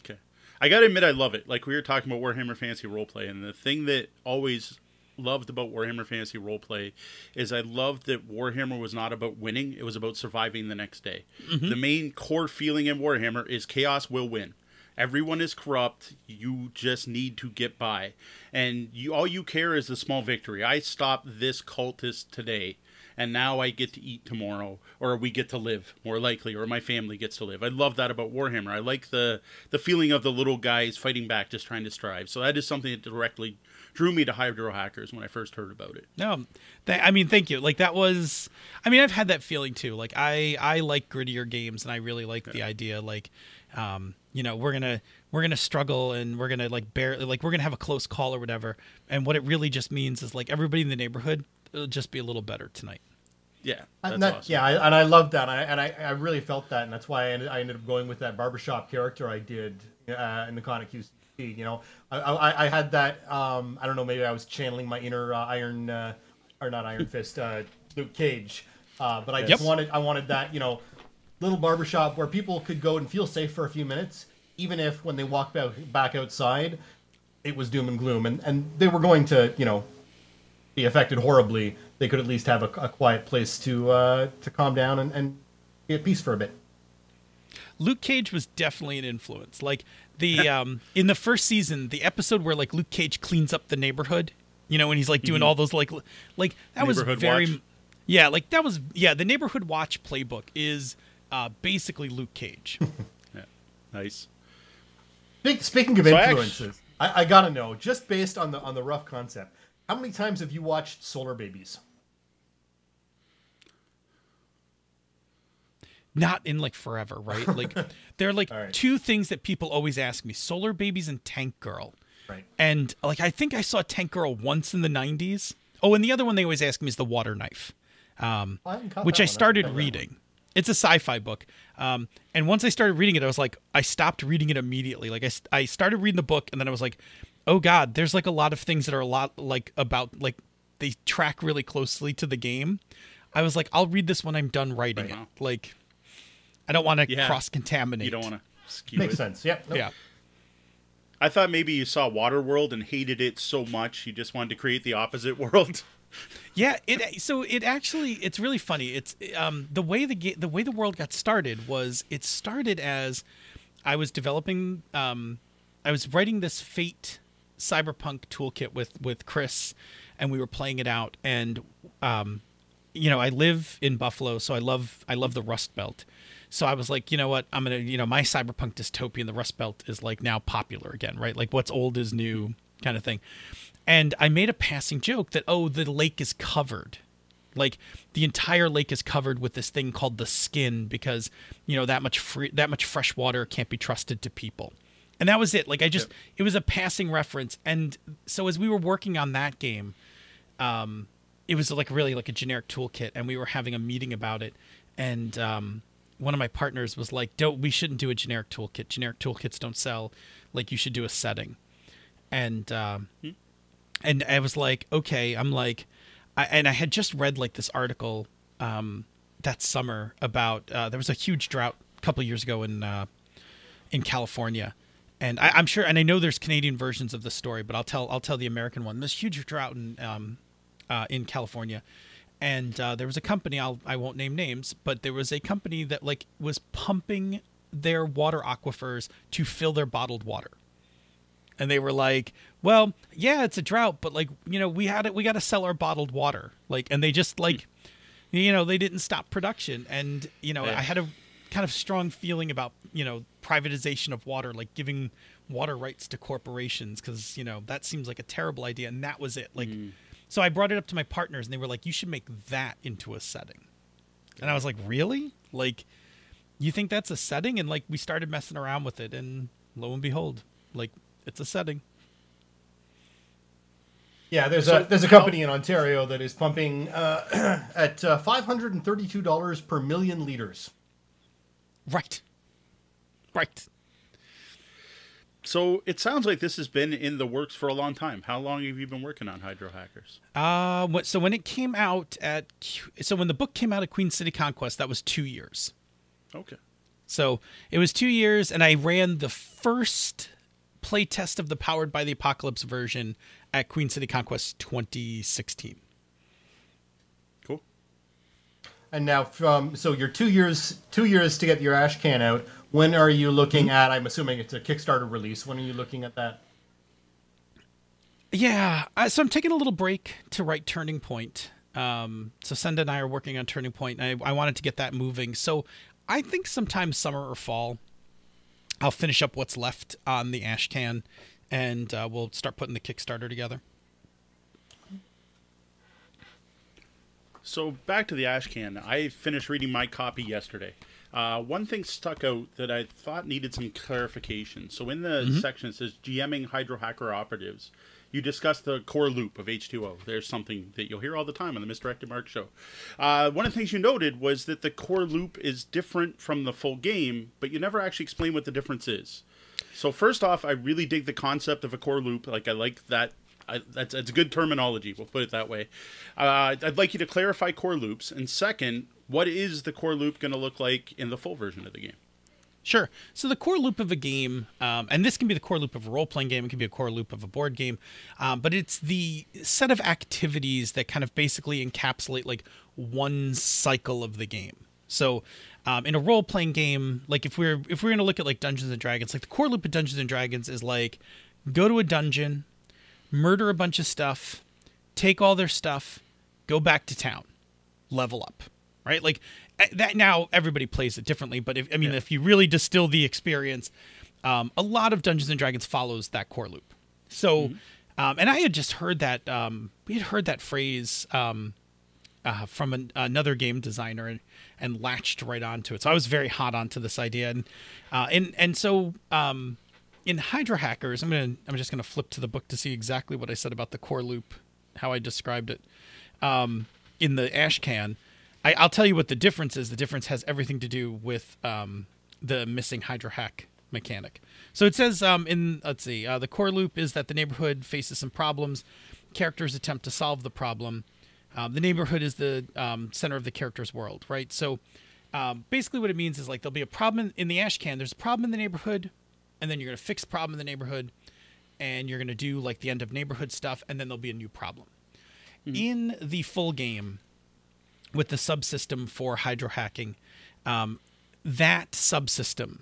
Okay. I gotta admit, I love it. Like we were talking about Warhammer Fantasy Roleplay, and the thing that always loved about Warhammer Fantasy Roleplay is I loved that Warhammer was not about winning; it was about surviving the next day. The main core feeling in Warhammer is chaos will win. Everyone is corrupt. You just need to get by, and you all you care is the small victory. I stopped this cultist today and now I get to eat tomorrow, or we get to live more likely, or my family gets to live. I love that about Warhammer. I like the the feeling of the little guys fighting back, just trying to strive. So that is something that directly drew me to Hydro Hackers when I first heard about it. No, th- I mean, thank you. Like that was, I mean, I've had that feeling too. Like I, I like grittier games, and I really like the idea. Like, um, you know, we're gonna we're gonna struggle, and we're gonna like bear, like we're gonna have a close call or whatever. And what it really just means is like everybody in the neighborhood will just be a little better tonight. Yeah, that's and that, awesome. Yeah, I, and I love that, and I, and I, I really felt that, and that's why I ended, I ended up going with that barbershop character I did uh, in the Conic QC. You know, I, I, I had that. Um, I don't know, maybe I was channeling my inner uh, Iron, uh, or not Iron Fist, uh, Luke Cage. Uh, but I just wanted, I wanted that, you know, little barbershop where people could go and feel safe for a few minutes, even if when they walked out, back outside, it was doom and gloom, and and they were going to, you know, be affected horribly, they could at least have a, a quiet place to uh, to calm down and, and be at peace for a bit. Luke Cage was definitely an influence. Like the um in the first season, the episode where like Luke Cage cleans up the neighborhood, you know, when he's like doing all those like like that was very Watch? Yeah, like that was yeah, the neighborhood watch playbook is uh basically Luke Cage. Yeah. Nice. Speaking of So I actu- influences, I, I gotta know, just based on the on the rough concept, how many times have you watched Solar Babies? Not in like forever, right? Like there are like right. two things that people always ask me: Solar Babies and Tank Girl. Right. And like I think I saw Tank Girl once in the 90s. Oh, and the other one they always ask me is The Water Knife. Um I which I one. I started reading. It's a sci-fi book, um, and once I started reading it, I was like, I stopped reading it immediately. Like I, I started reading the book, and then I was like, oh god, there's like a lot of things that are a lot like about like they track really closely to the game. I was like, I'll read this when I'm done writing Right. it. Like, I don't want to Yeah. cross contaminate. You don't want to Makes it. sense. Yeah. nope. Yeah. I thought maybe you saw Waterworld and hated it so much you just wanted to create the opposite world. Yeah, it so it actually it's really funny. It's um the way the ga- the way the world got started was it started as I was developing um I was writing this Fate cyberpunk toolkit with with Chris and we were playing it out and um you know, I live in Buffalo, so I love I love the Rust Belt. So I was like, you know what? I'm gonna, you know, my cyberpunk dystopian, the Rust Belt is like now popular again, right? Like what's old is new, kind of thing. And I made a passing joke that oh, the lake is covered, like the entire lake is covered with this thing called the skin because you know that much free, that much fresh water can't be trusted to people. And that was it. Like I just, it was a passing reference. And so as we were working on that game, um, it was like really like a generic toolkit, and we were having a meeting about it. And um, one of my partners was like, "Don't we shouldn't do a generic toolkit. Generic toolkits don't sell. Like you should do a setting." And um, and I was like, "Okay." I'm like, I, and I had just read like this article um, that summer about uh, there was a huge drought a couple years ago in uh, in California. And I, I'm sure, and I know there's Canadian versions of the story, but I'll tell I'll tell the American one. There's huge drought in um, uh, in California, and uh, there was a company I'll I won't name names, but there was a company that like was pumping their water aquifers to fill their bottled water, and they were like, "Well, yeah, it's a drought, but like you know we had it, we got to sell our bottled water." Like, and they just like, you know, they didn't stop production, and you know, Yeah. I had a kind of strong feeling about you know privatization of water, like giving water rights to corporations, because you know that seems like a terrible idea, and that was it. Like, so I brought it up to my partners, and they were like, "You should make that into a setting," and I was like, "Really? Like, you think that's a setting?" And like, we started messing around with it, and lo and behold, like, it's a setting. Yeah, there's So a there's a company in Ontario that is pumping uh, at uh, five hundred and thirty two dollars per million liters. Right. Right. So it sounds like this has been in the works for a long time. How long have you been working on Hydro Hackers? Uh, so when it came out at, so when the book came out at Queen City Conquest, that was two years. Okay. So it was two years, and I ran the first play test of the Powered by the Apocalypse version at Queen City Conquest 2016. Cool. And now from so you're two years two years to get your ash can out. When are you looking at? I'm assuming it's a Kickstarter release. When are you looking at that? Yeah, uh, so I'm taking a little break to write Turning Point. Um, so Senda and I are working on Turning Point, and I, I wanted to get that moving. So I think sometime summer or fall, I'll finish up what's left on the ash can, and uh, we'll start putting the Kickstarter together. So back to the ash can. I finished reading my copy yesterday. Uh, one thing stuck out that I thought needed some clarification. So in the section it says GMing Hydro Hacker operatives, you discuss the core loop of H2O. There's something that you'll hear all the time on the Misdirected Mark show. Uh, one of the things you noted was that the core loop is different from the full game, but you never actually explain what the difference is. So first off, I really dig the concept of a core loop. Like I like that. I, that's that's good terminology. We'll put it that way. Uh, I'd like you to clarify core loops, and second, what is the core loop going to look like in the full version of the game? Sure. So the core loop of a game, um, and this can be the core loop of a role-playing game. It can be a core loop of a board game, um, but it's the set of activities that kind of basically encapsulate like one cycle of the game. So um, in a role-playing game, like if we're if we're gonna look at like Dungeons and Dragons, like the core loop of Dungeons and Dragons is like go to a dungeon, murder a bunch of stuff, take all their stuff, go back to town, level up, right? Like eh, that. Now everybody plays it differently, but if I mean, Yeah. if you really distill the experience, um, a lot of Dungeons and Dragons follows that core loop. So, um, and I had just heard that um, we had heard that phrase um, uh, from an, another game designer and, and latched right onto it. So I was very hot onto this idea, and uh, and and so um, in Hydro Hackers, I'm gonna I'm just gonna flip to the book to see exactly what I said about the core loop, how I described it um, in the ash can. I, I'll tell you what the difference is. The difference has everything to do with um, the missing Hydro hack mechanic. So it says um, in let's see, uh, the core loop is that the neighborhood faces some problems. Characters attempt to solve the problem. Um, the neighborhood is the um, center of the character's world, right? So um, basically, what it means is like there'll be a problem in, in the ash can. There's a problem in the neighborhood, and then you're gonna fix the problem in the neighborhood, and you're gonna do like the end of neighborhood stuff, and then there'll be a new problem. In the full game, with the subsystem for hydro hacking, um, that subsystem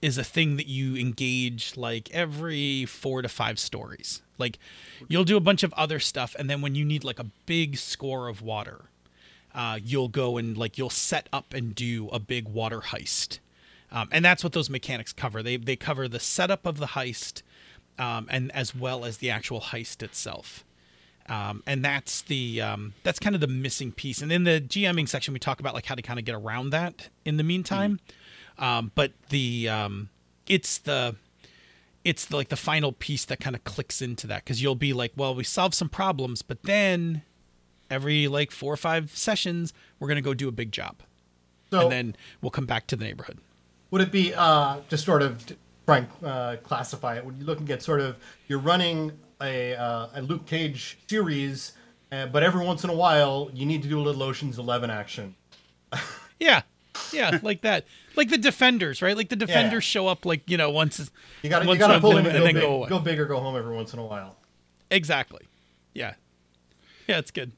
is a thing that you engage like every four to five stories. Like you'll do a bunch of other stuff, and then when you need like a big score of water, uh, you'll go and like you'll set up and do a big water heist, um, and that's what those mechanics cover. They they cover the setup of the heist, um, and as well as the actual heist itself. Um, and that's the um, that's kind of the missing piece. And in the GMing section, we talk about like how to kind of get around that in the meantime. Um, but the um, it's the it's the, like the final piece that kind of clicks into that because you'll be like, well, we solved some problems, but then every like four or five sessions, we're gonna go do a big job, So and then we'll come back to the neighborhood. Would it be uh, just sort of trying to try and uh, classify it? Would you looking at sort of you're running a uh, a Luke Cage series, uh, but every once in a while you need to do a little Ocean's Eleven action. Yeah, yeah, like that, like the defenders, right? Like the defenders show up like you know once You got to you once got to a pull in blue and, and go, then big, go away. go big or go home every once in a while. Exactly. Yeah. Yeah, it's good.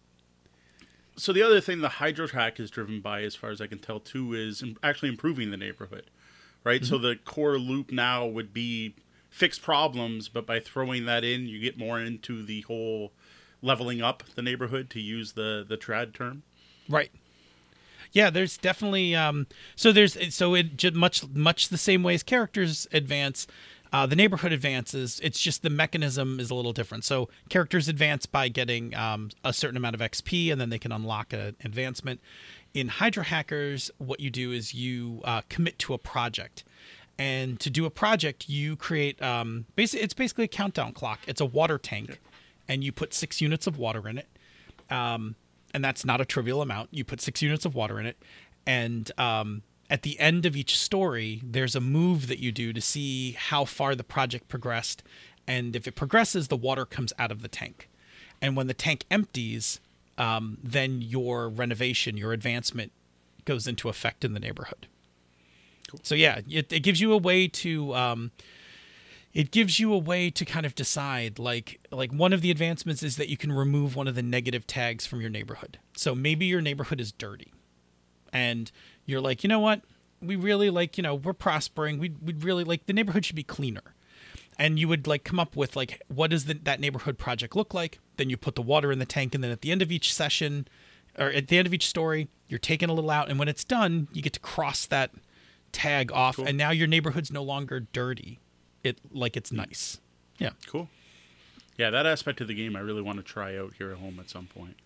So the other thing the hydro track is driven by, as far as I can tell, too, is actually improving the neighborhood, right? So the core loop now would be fix problems, but by throwing that in, you get more into the whole leveling up the neighborhood, to use the the trad term. Right. Yeah, there's definitely um so there's so it much much the same way as characters advance, uh, the neighborhood advances. It's just the mechanism is a little different. So characters advance by getting um, a certain amount of XP, and then they can unlock an advancement. In Hydro Hackers, what you do is you uh, commit to a project, and to do a project, you create um, basically it's basically a countdown clock. It's a water tank, and you put six units of water in it. Um, and that's not a trivial amount. You put six units of water in it, and um, at the end of each story, there's a move that you do to see how far the project progressed, and if it progresses, the water comes out of the tank, and when the tank empties, um, then your renovation, your advancement, goes into effect in the neighborhood. So yeah, it, it gives you a way to. Um, it gives you a way to kind of decide like like one of the advancements is that you can remove one of the negative tags from your neighborhood. So maybe your neighborhood is dirty and you're like you know what? We really like you know we're prospering. We would really like the neighborhood should be cleaner. And you would like come up with like what does the, that neighborhood project look like then you put the water in the tank and then at the end of each session or at the end of each story you're taking a little out and when it's done you get to cross that tag off Cool. and now your neighborhood's no longer dirty it like it's nice yeah Cool. Yeah, that aspect of the game I really want to try out here at home at some point.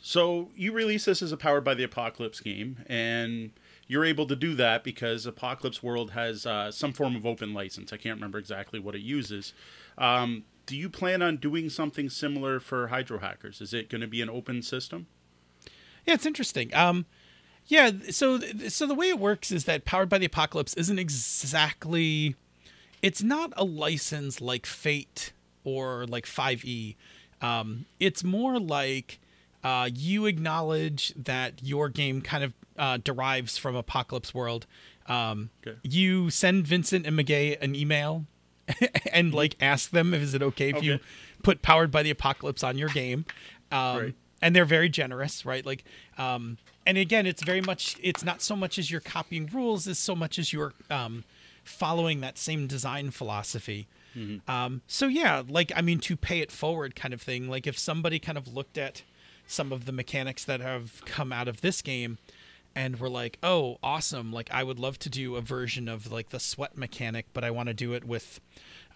So you release this as a powered by the apocalypse game, and you're able to do that because Apocalypse World has uh, some form of open license. I can't remember exactly what it uses. Um, do you plan on doing something similar for Hydro Hackers? Is it going to be an open system? Yeah, it's interesting. Um, yeah, so so the way it works is that Powered by the Apocalypse isn't exactly. It's not a license like Fate or like Five E. Um, it's more like uh, you acknowledge that your game kind of uh, derives from Apocalypse World. Um, Okay. You send Vincent and Meguey an email and like ask them if is it okay if you put Powered by the Apocalypse on your game. Um, Right. and they're very generous, right? Like, um, and again, it's very much, it's not so much as you're copying rules as so much as you're um, following that same design philosophy. Um, so yeah, like I mean, to pay it forward, kind of thing. Like if somebody kind of looked at some of the mechanics that have come out of this game and were like, "Oh, awesome! Like I would love to do a version of like the sweat mechanic, but I want to do it with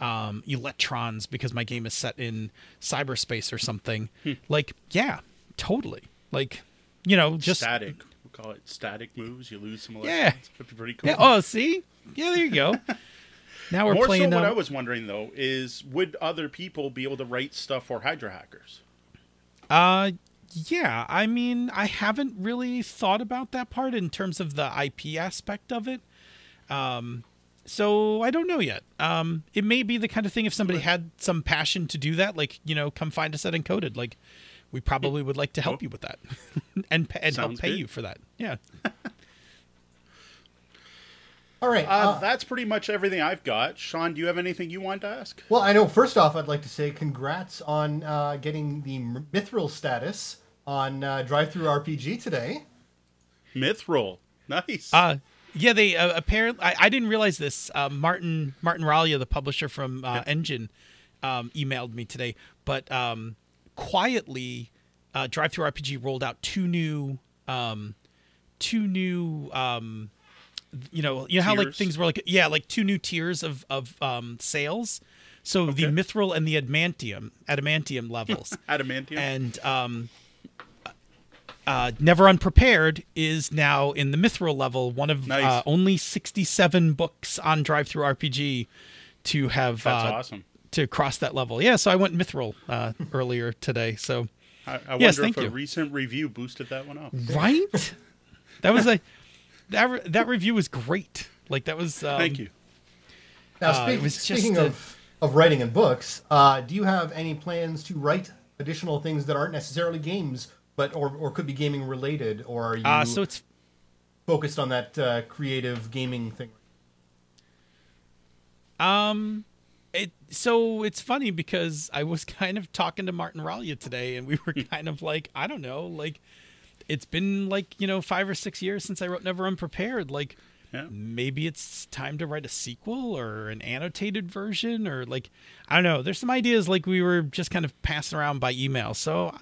um, electrons because my game is set in cyberspace or something." Like, yeah, totally. Like, you know, just static. We'll call it static moves. You lose some Yeah. electrons. That'd be pretty cool. yeah. Oh, see, yeah, there you go. Now we're More playing. so, what um, I was wondering though is, would other people be able to write stuff for Hydro hackers? Uh, yeah. I mean, I haven't really thought about that part in terms of the IP aspect of it. Um, so I don't know yet. Um, it may be the kind of thing if somebody had some passion to do that, like you know, come find us at Encoded. Like, we probably would like to help you with that, and and help pay good. you for that. Yeah. All right. Uh, uh, that's pretty much everything I've got. Sean, do you have anything you want to ask? well, I know. First off, I'd like to say congrats on uh, getting the M- Mithril status on uh, DriveThruRPG today. Mithril, nice. Uh, yeah, they uh, apparently. I, I didn't realize this. Uh, Martin Martin Ralya, the publisher from uh, Engine, um, emailed me today. But um, quietly, uh, DriveThruRPG rolled out two new, um, two new. Um, you know, you know how like things were like yeah, like two new tiers of of um, sales. So the mithril and the adamantium adamantium levels. Adamantium. and um, uh, Never Unprepared is now in the Mithril level, one of Nice. uh, only 67 books on DriveThruRPG to have That's uh, awesome. to cross that level. Yeah, so I went Mithril uh, earlier today. So I, I wonder Yes, if thank a you. recent review boosted that one up. right, that was a that re- that review was great. Like that was um, Thank you. Now, Uh, speak, was speaking just a- of, of writing and books, uh, do you have any plans to write additional things that aren't necessarily games, but or, or could be gaming related, or are you Uh, so it's focused on that uh, creative gaming thing? Um, it so it's funny because I was kind of talking to Martin Ralya today, and we were kind of like, I don't know, like it's been like you know five or six years since I wrote Never Unprepared. Like Yeah. maybe it's time to write a sequel or an annotated version, or like I don't know. There's some ideas like we were just kind of passing around by email. So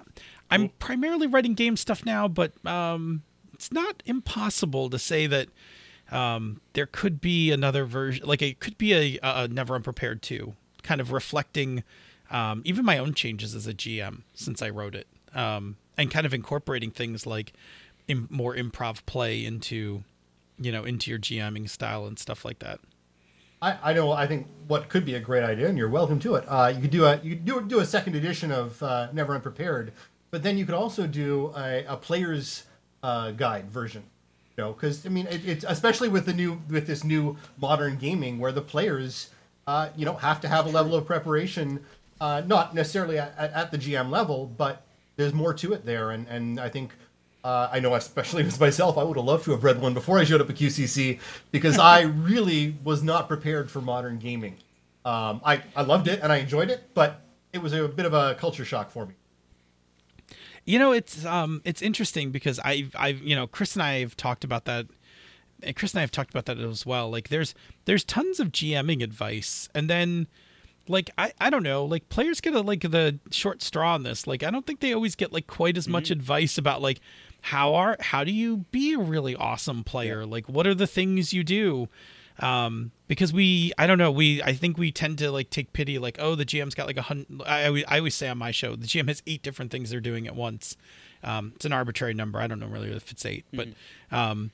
I'm primarily writing game stuff now, but um, it's not impossible to say that um, there could be another version, like it could be a, a Never Unprepared 2, kind of reflecting um, even my own changes as a GM since I wrote it, um, and kind of incorporating things like more improv play into, you know, into your GMing style and stuff like that. I, I know. I think what could be a great idea, and you're welcome to it. Uh, you could do a you could do do a second edition of uh, Never Unprepared, but then you could also do a, a player's uh, guide version. You know, because I mean, it, it's especially with the new with this new modern gaming where the players, uh, you know, have to have a level of preparation, uh, not necessarily at, at the GM level, but there's more to it there, and and I think. Uh, I know, especially with myself, I would have loved to have read one before I showed up at QCC because I really was not prepared for modern gaming. Um, I, I loved it and I enjoyed it, but it was a bit of a culture shock for me. You know, it's um, it's interesting because I, I, you know, Chris and I have talked about that. And Chris and I have talked about that as well. Like, there's there's tons of GMing advice, and then, like, I, I don't know, like players get a like the short straw on this. Like, I don't think they always get like quite as much advice about like how are how do you be a really awesome player? Like, what are the things you do? um because we i don't know we i think we tend to like take pity like oh the gm's got like a hundred I, always- I always say on my show the gm has eight different things they're doing at once um it's an arbitrary number i don't know really if it's 8 but um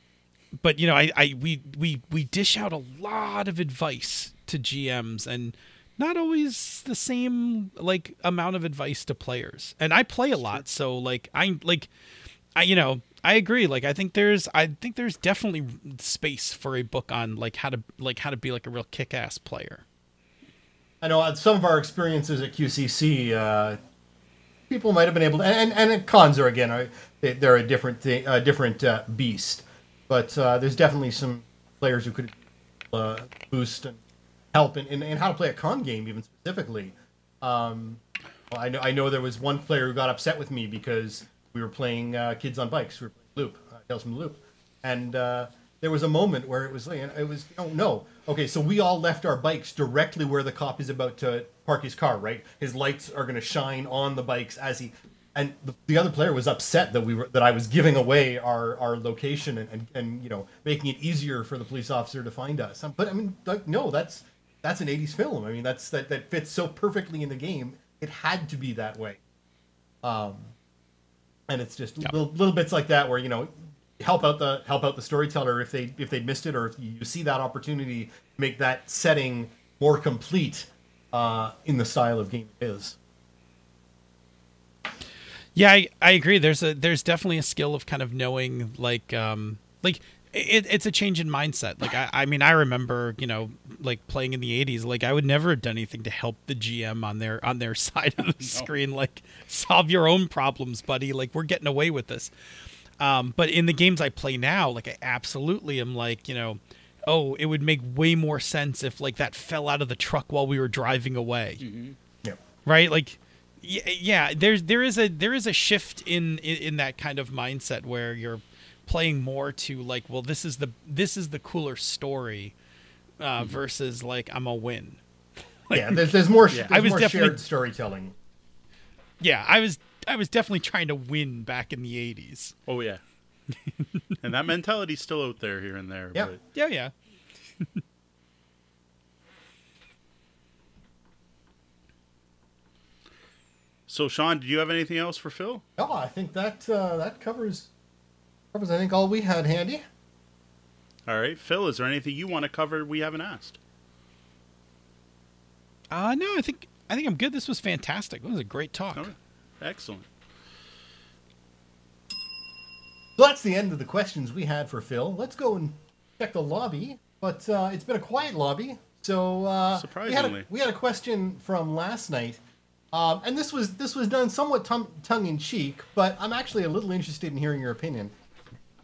but you know i i we we we dish out a lot of advice to gms and not always the same like amount of advice to players and i play a lot so like i like I you know I agree. Like I think there's I think there's definitely space for a book on like how to like how to be like a real kick ass player. I know uh, some of our experiences at QCC, uh, people might have been able to, and, and, and cons are again, are, they're a different thing, a different uh, beast. But uh, there's definitely some players who could uh, boost and help in how to play a con game, even specifically. Um, I know I know there was one player who got upset with me because we were playing uh, Kids on Bikes, we were playing Loop, uh, Tales from the Loop, and uh, there was a moment where it was like, it was oh no, okay, so we all left our bikes directly where the cop is about to park his car, right? His lights are going to shine on the bikes as he. And the, the other player was upset that we were that I was giving away our, our location and, and, and you know making it easier for the police officer to find us. But I mean, like, no, that's that's an '80s film. I mean, that's that that fits so perfectly in the game. It had to be that way. Um, and it's just little, little bits like that where you know help out the help out the storyteller if they if they missed it or if you see that opportunity to make that setting more complete uh, in the style of game it is. Yeah, I, I agree. There's a there's definitely a skill of kind of knowing like um like it, it's a change in mindset. Like I, I mean I remember you know like playing in the 80s like I would never have done anything to help the GM on their on their side of the screen like solve your own problems buddy like we're getting away with this. Um, but in the games I play now like I absolutely am like you know oh it would make way more sense if like that fell out of the truck while we were driving away Yeah. right like y- yeah there's there is a there is a shift in, in in that kind of mindset where you're playing more to like well this is the this is the cooler story uh, versus like i'm a win yeah, there's, there's more, there's I was more definitely- shared storytelling. yeah i was i was definitely trying to win back in the 80s Oh yeah. and that mentality's still out there here and there. Yeah. But yeah yeah so Sean, do you have anything else for Phil? Oh, I think that uh, that covers covers I think all we had handy. All right, Phil, is there anything you want to cover we haven't asked? uh no i think i think i'm good this was fantastic it was a great talk All right. Excellent. So that's the end of the questions we had for Phil. Let's go and check the lobby. But uh, it's been a quiet lobby. So uh, we had, a, Surprisingly. we had a question from last night, um, and this was this was done somewhat tongue tongue in cheek, but I'm actually a little interested in hearing your opinion.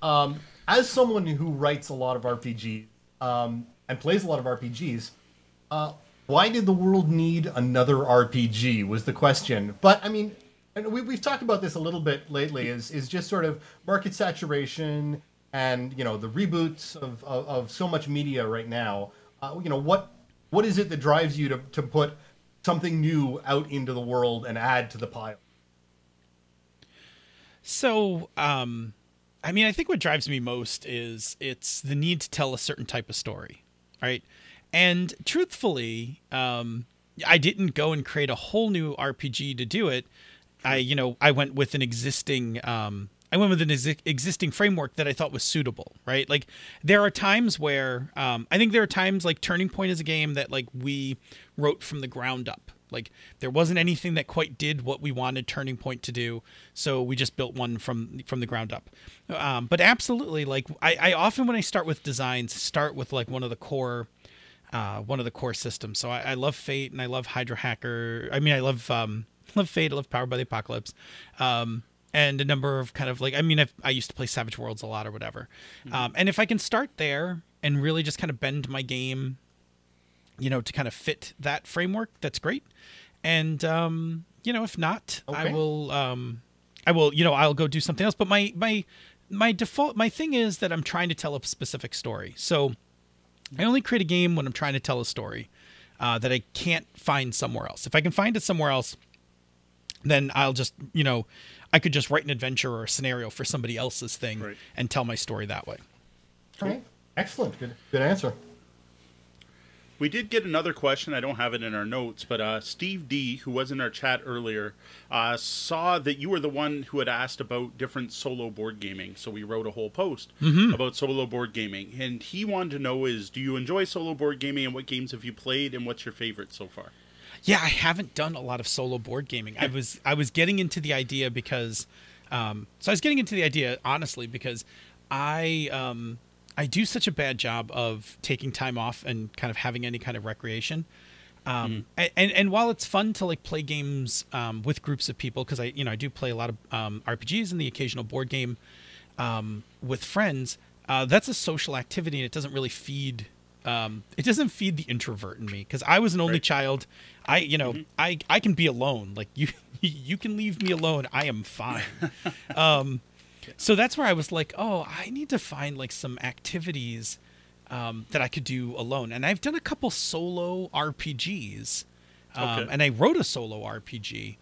Um, as someone who writes a lot of RPGs um, and plays a lot of RPGs, uh, why did the world need another RPG? Was the question. But I mean, and we, we've talked about this a little bit lately. Is is just sort of market saturation and you know the reboots of of, of so much media right now. Uh, you know what what is it that drives you to to put something new out into the world and add to the pile? So, um, I mean, I think what drives me most is it's the need to tell a certain type of story, right? And truthfully, um, I didn't go and create a whole new RPG to do it. I, you know, I went with an existing, um, I went with an exi- existing framework that I thought was suitable, right? Like there are times where um, I think there are times like Turning Point is a game that like we wrote from the ground up. Like there wasn't anything that quite did what we wanted Turning Point to do, so we just built one from from the ground up. Um, but absolutely, like I, I often when I start with designs, start with like one of the core uh, one of the core systems. So I, I, love Fate and I love Hydro Hacker. I mean, I love um, love Fate. I love Powered by the Apocalypse. Um, and a number of kind of like I mean I've, i used to play Savage Worlds a lot or whatever, mm-hmm. um, and if I can start there and really just kind of bend my game, you know, to kind of fit that framework, that's great. And um, you know, if not, okay. I will um, I will you know I'll go do something else. But my my my default my thing is that I'm trying to tell a specific story. So I only create a game when I'm trying to tell a story uh, that I can't find somewhere else. If I can find it somewhere else, then I'll just you know I could just write an adventure or a scenario for somebody else's thing right. and tell my story that way. All right. Excellent. Good good answer. We did get another question. I don't have it in our notes, but uh, Steve D, who was in our chat earlier, uh, saw that you were the one who had asked about different solo board gaming. So we wrote a whole post mm-hmm. about solo board gaming, and he wanted to know: is do you enjoy solo board gaming, and what games have you played, and what's your favorite so far? Yeah, I haven't done a lot of solo board gaming. I was I was getting into the idea because um, so I was getting into the idea honestly because I um, I do such a bad job of taking time off and kind of having any kind of recreation. Um, mm. and, and while it's fun to like play games um, with groups of people because I you know I do play a lot of um, RPGs and the occasional board game um, with friends, uh, that's a social activity and it doesn't really feed um, it doesn't feed the introvert in me because I was an only right. child. I, you know, mm-hmm. I, I can be alone. Like you, you can leave me alone. I am fine. um, so that's where I was like, oh, I need to find like some activities um, that I could do alone. And I've done a couple solo RPGs, um, okay. and I wrote a solo RPG.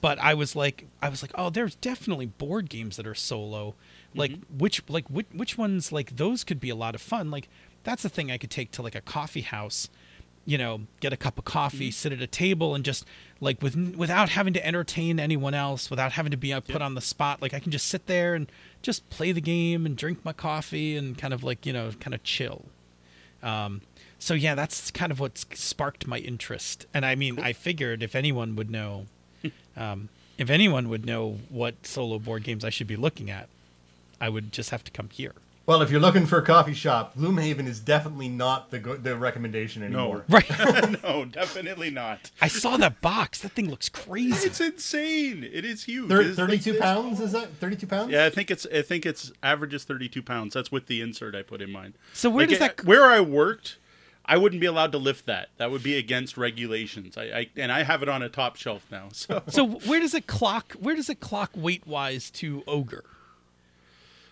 But I was like, I was like, oh, there's definitely board games that are solo. Like mm-hmm. which, like which, which ones like those could be a lot of fun. Like that's a thing I could take to like a coffee house, you know, get a cup of coffee, mm-hmm. sit at a table, and just like with without having to entertain anyone else, without having to be put yep. on the spot. Like I can just sit there and just play the game and drink my coffee and kind of like you know kind of chill. Um, so yeah, that's kind of what sparked my interest. And I mean, cool. I figured if anyone would know, um, if anyone would know what solo board games I should be looking at, I would just have to come here. Well, if you're looking for a coffee shop, Gloomhaven is definitely not the go- the recommendation anymore. No, right? no, definitely not. I saw that box. That thing looks crazy. It's insane. It is huge. Thir- Thirty-two like pounds. Is that thirty-two pounds? Yeah, I think it's. I think it's averages thirty-two pounds. That's with the insert I put in mine. So where like does it, that? Where I worked, I wouldn't be allowed to lift that. That would be against regulations. I, I and I have it on a top shelf now. So. So where does it clock? Where does it clock weight wise to ogre?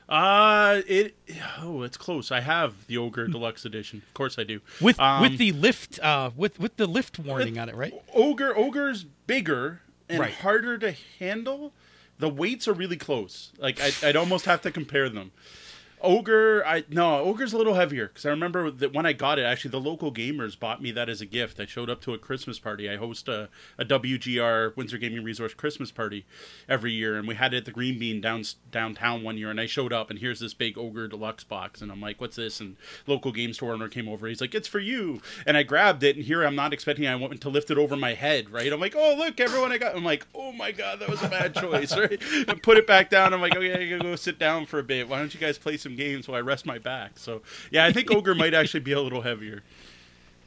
Uh it oh it's close. I have the Ogre Deluxe Edition. Of course I do. With um, with the lift uh with with the lift warning on it, right? Ogre Ogre's bigger and right. harder to handle. The weights are really close. Like I, I'd almost have to compare them. Ogre, I no, Ogre's a little heavier because I remember that when I got it, actually the local gamers bought me that as a gift. I showed up to a Christmas party. I host a, a WGR Windsor Gaming Resource Christmas party every year, and we had it at the Green Bean down downtown one year. And I showed up, and here's this big Ogre Deluxe box, and I'm like, "What's this?" And local game store owner came over. He's like, "It's for you," and I grabbed it, and here I'm not expecting. I went to lift it over my head, right? I'm like, "Oh look, everyone I got." I'm like, "Oh my god, that was a bad choice," right? And put it back down. I'm like, "Okay, I gotta go sit down for a bit. Why don't you guys play some?" Games while I rest my back. So yeah, I think Ogre might actually be a little heavier.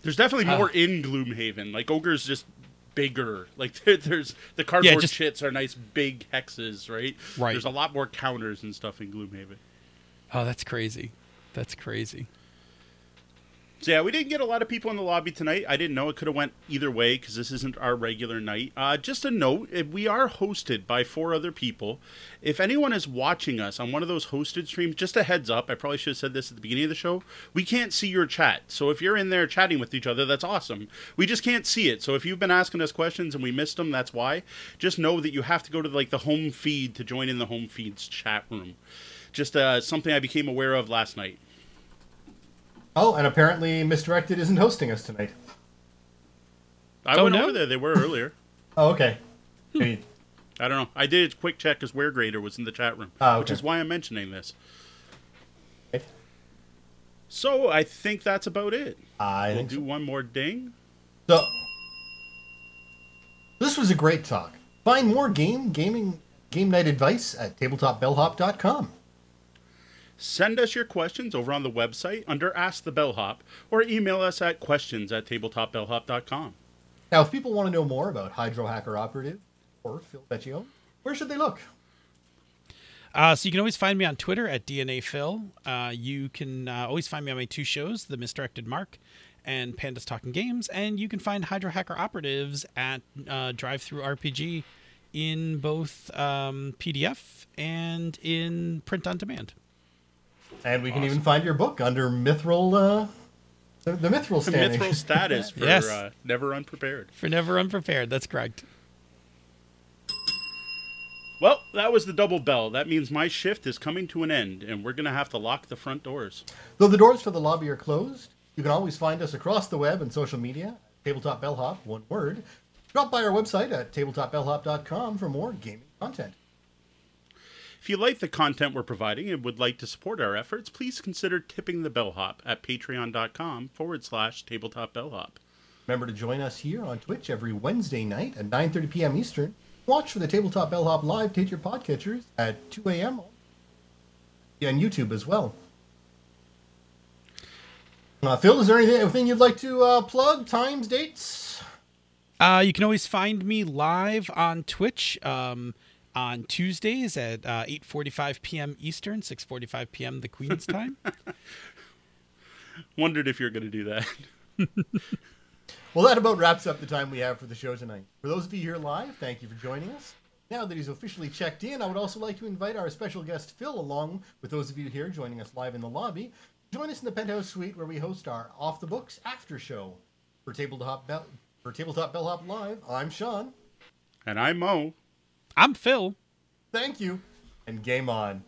There's definitely more uh, in Gloomhaven. Like Ogre's just bigger. Like there's the cardboard yeah, just, chits are nice big hexes, right? Right. There's a lot more counters and stuff in Gloomhaven. Oh, that's crazy. That's crazy. So yeah, we didn't get a lot of people in the lobby tonight. I didn't know it could have went either way because this isn't our regular night. Uh, just a note: we are hosted by four other people. If anyone is watching us on one of those hosted streams, just a heads up. I probably should have said this at the beginning of the show. We can't see your chat, so if you're in there chatting with each other, that's awesome. We just can't see it. So if you've been asking us questions and we missed them, that's why. Just know that you have to go to like the home feed to join in the home feed's chat room. Just uh, something I became aware of last night. Oh, and apparently Misdirected isn't hosting us tonight. I oh, went no? over there. They were earlier. oh, okay. Hmm. I don't know. I did a quick check because Grader was in the chat room, Ah, which is why I'm mentioning this. Okay. So I think that's about it. I we'll do so. one more ding. So, this was a great talk. Find more game gaming game night advice at tabletopbellhop.com. Send us your questions over on the website under Ask the Bellhop or email us at questions at tabletopbellhop.com. Now, if people want to know more about Hydro Hacker Operative or Phil Vecchione, where should they look? Uh, so you can always find me on Twitter at DNA Phil. Uh, you can uh, always find me on my two shows, The Misdirected Mark and Pandas Talking Games, and you can find Hydro Hacker Operatives at uh, DriveThruRPG in both um, PDF and in print on demand. And we can even find your book under Mithril, uh, the, the Mithril standing. Mithril status for Yes. uh, Never Unprepared. For Never Unprepared, that's correct. Well, that was the double bell. That means my shift is coming to an end, and we're going to have to lock the front doors. Though the doors to the lobby are closed, you can always find us across the web and social media. Tabletop Bellhop, one word. Drop by our website at tabletopbellhop.com for more gaming content. If you like the content we're providing and would like to support our efforts, please consider tipping the bellhop at patreon.com forward slash tabletop bellhop. Remember to join us here on Twitch every Wednesday night at 9.30 p.m. Eastern. Watch for the Tabletop Bellhop live to hit your podcatchers at 2 a.m. Yeah, on YouTube as well. Uh, Phil, is there anything, anything you'd like to uh, plug? Times, dates? Uh, you can always find me live on Twitch um, on Tuesdays at uh, 8:45 p.m. Eastern, 6:45 p.m. the Queen's time. Wondered if you're going to do that. Well, that about wraps up the time we have for the show tonight. For those of you here live, thank you for joining us. Now that he's officially checked in, I would also like to invite our special guest Phil, along with those of you here joining us live in the lobby, join us in the penthouse suite where we host our off the books after show. For tabletop Bell, for tabletop bellhop live, I'm Sean. And I'm Mo. I'm Phil. Thank you, and game on.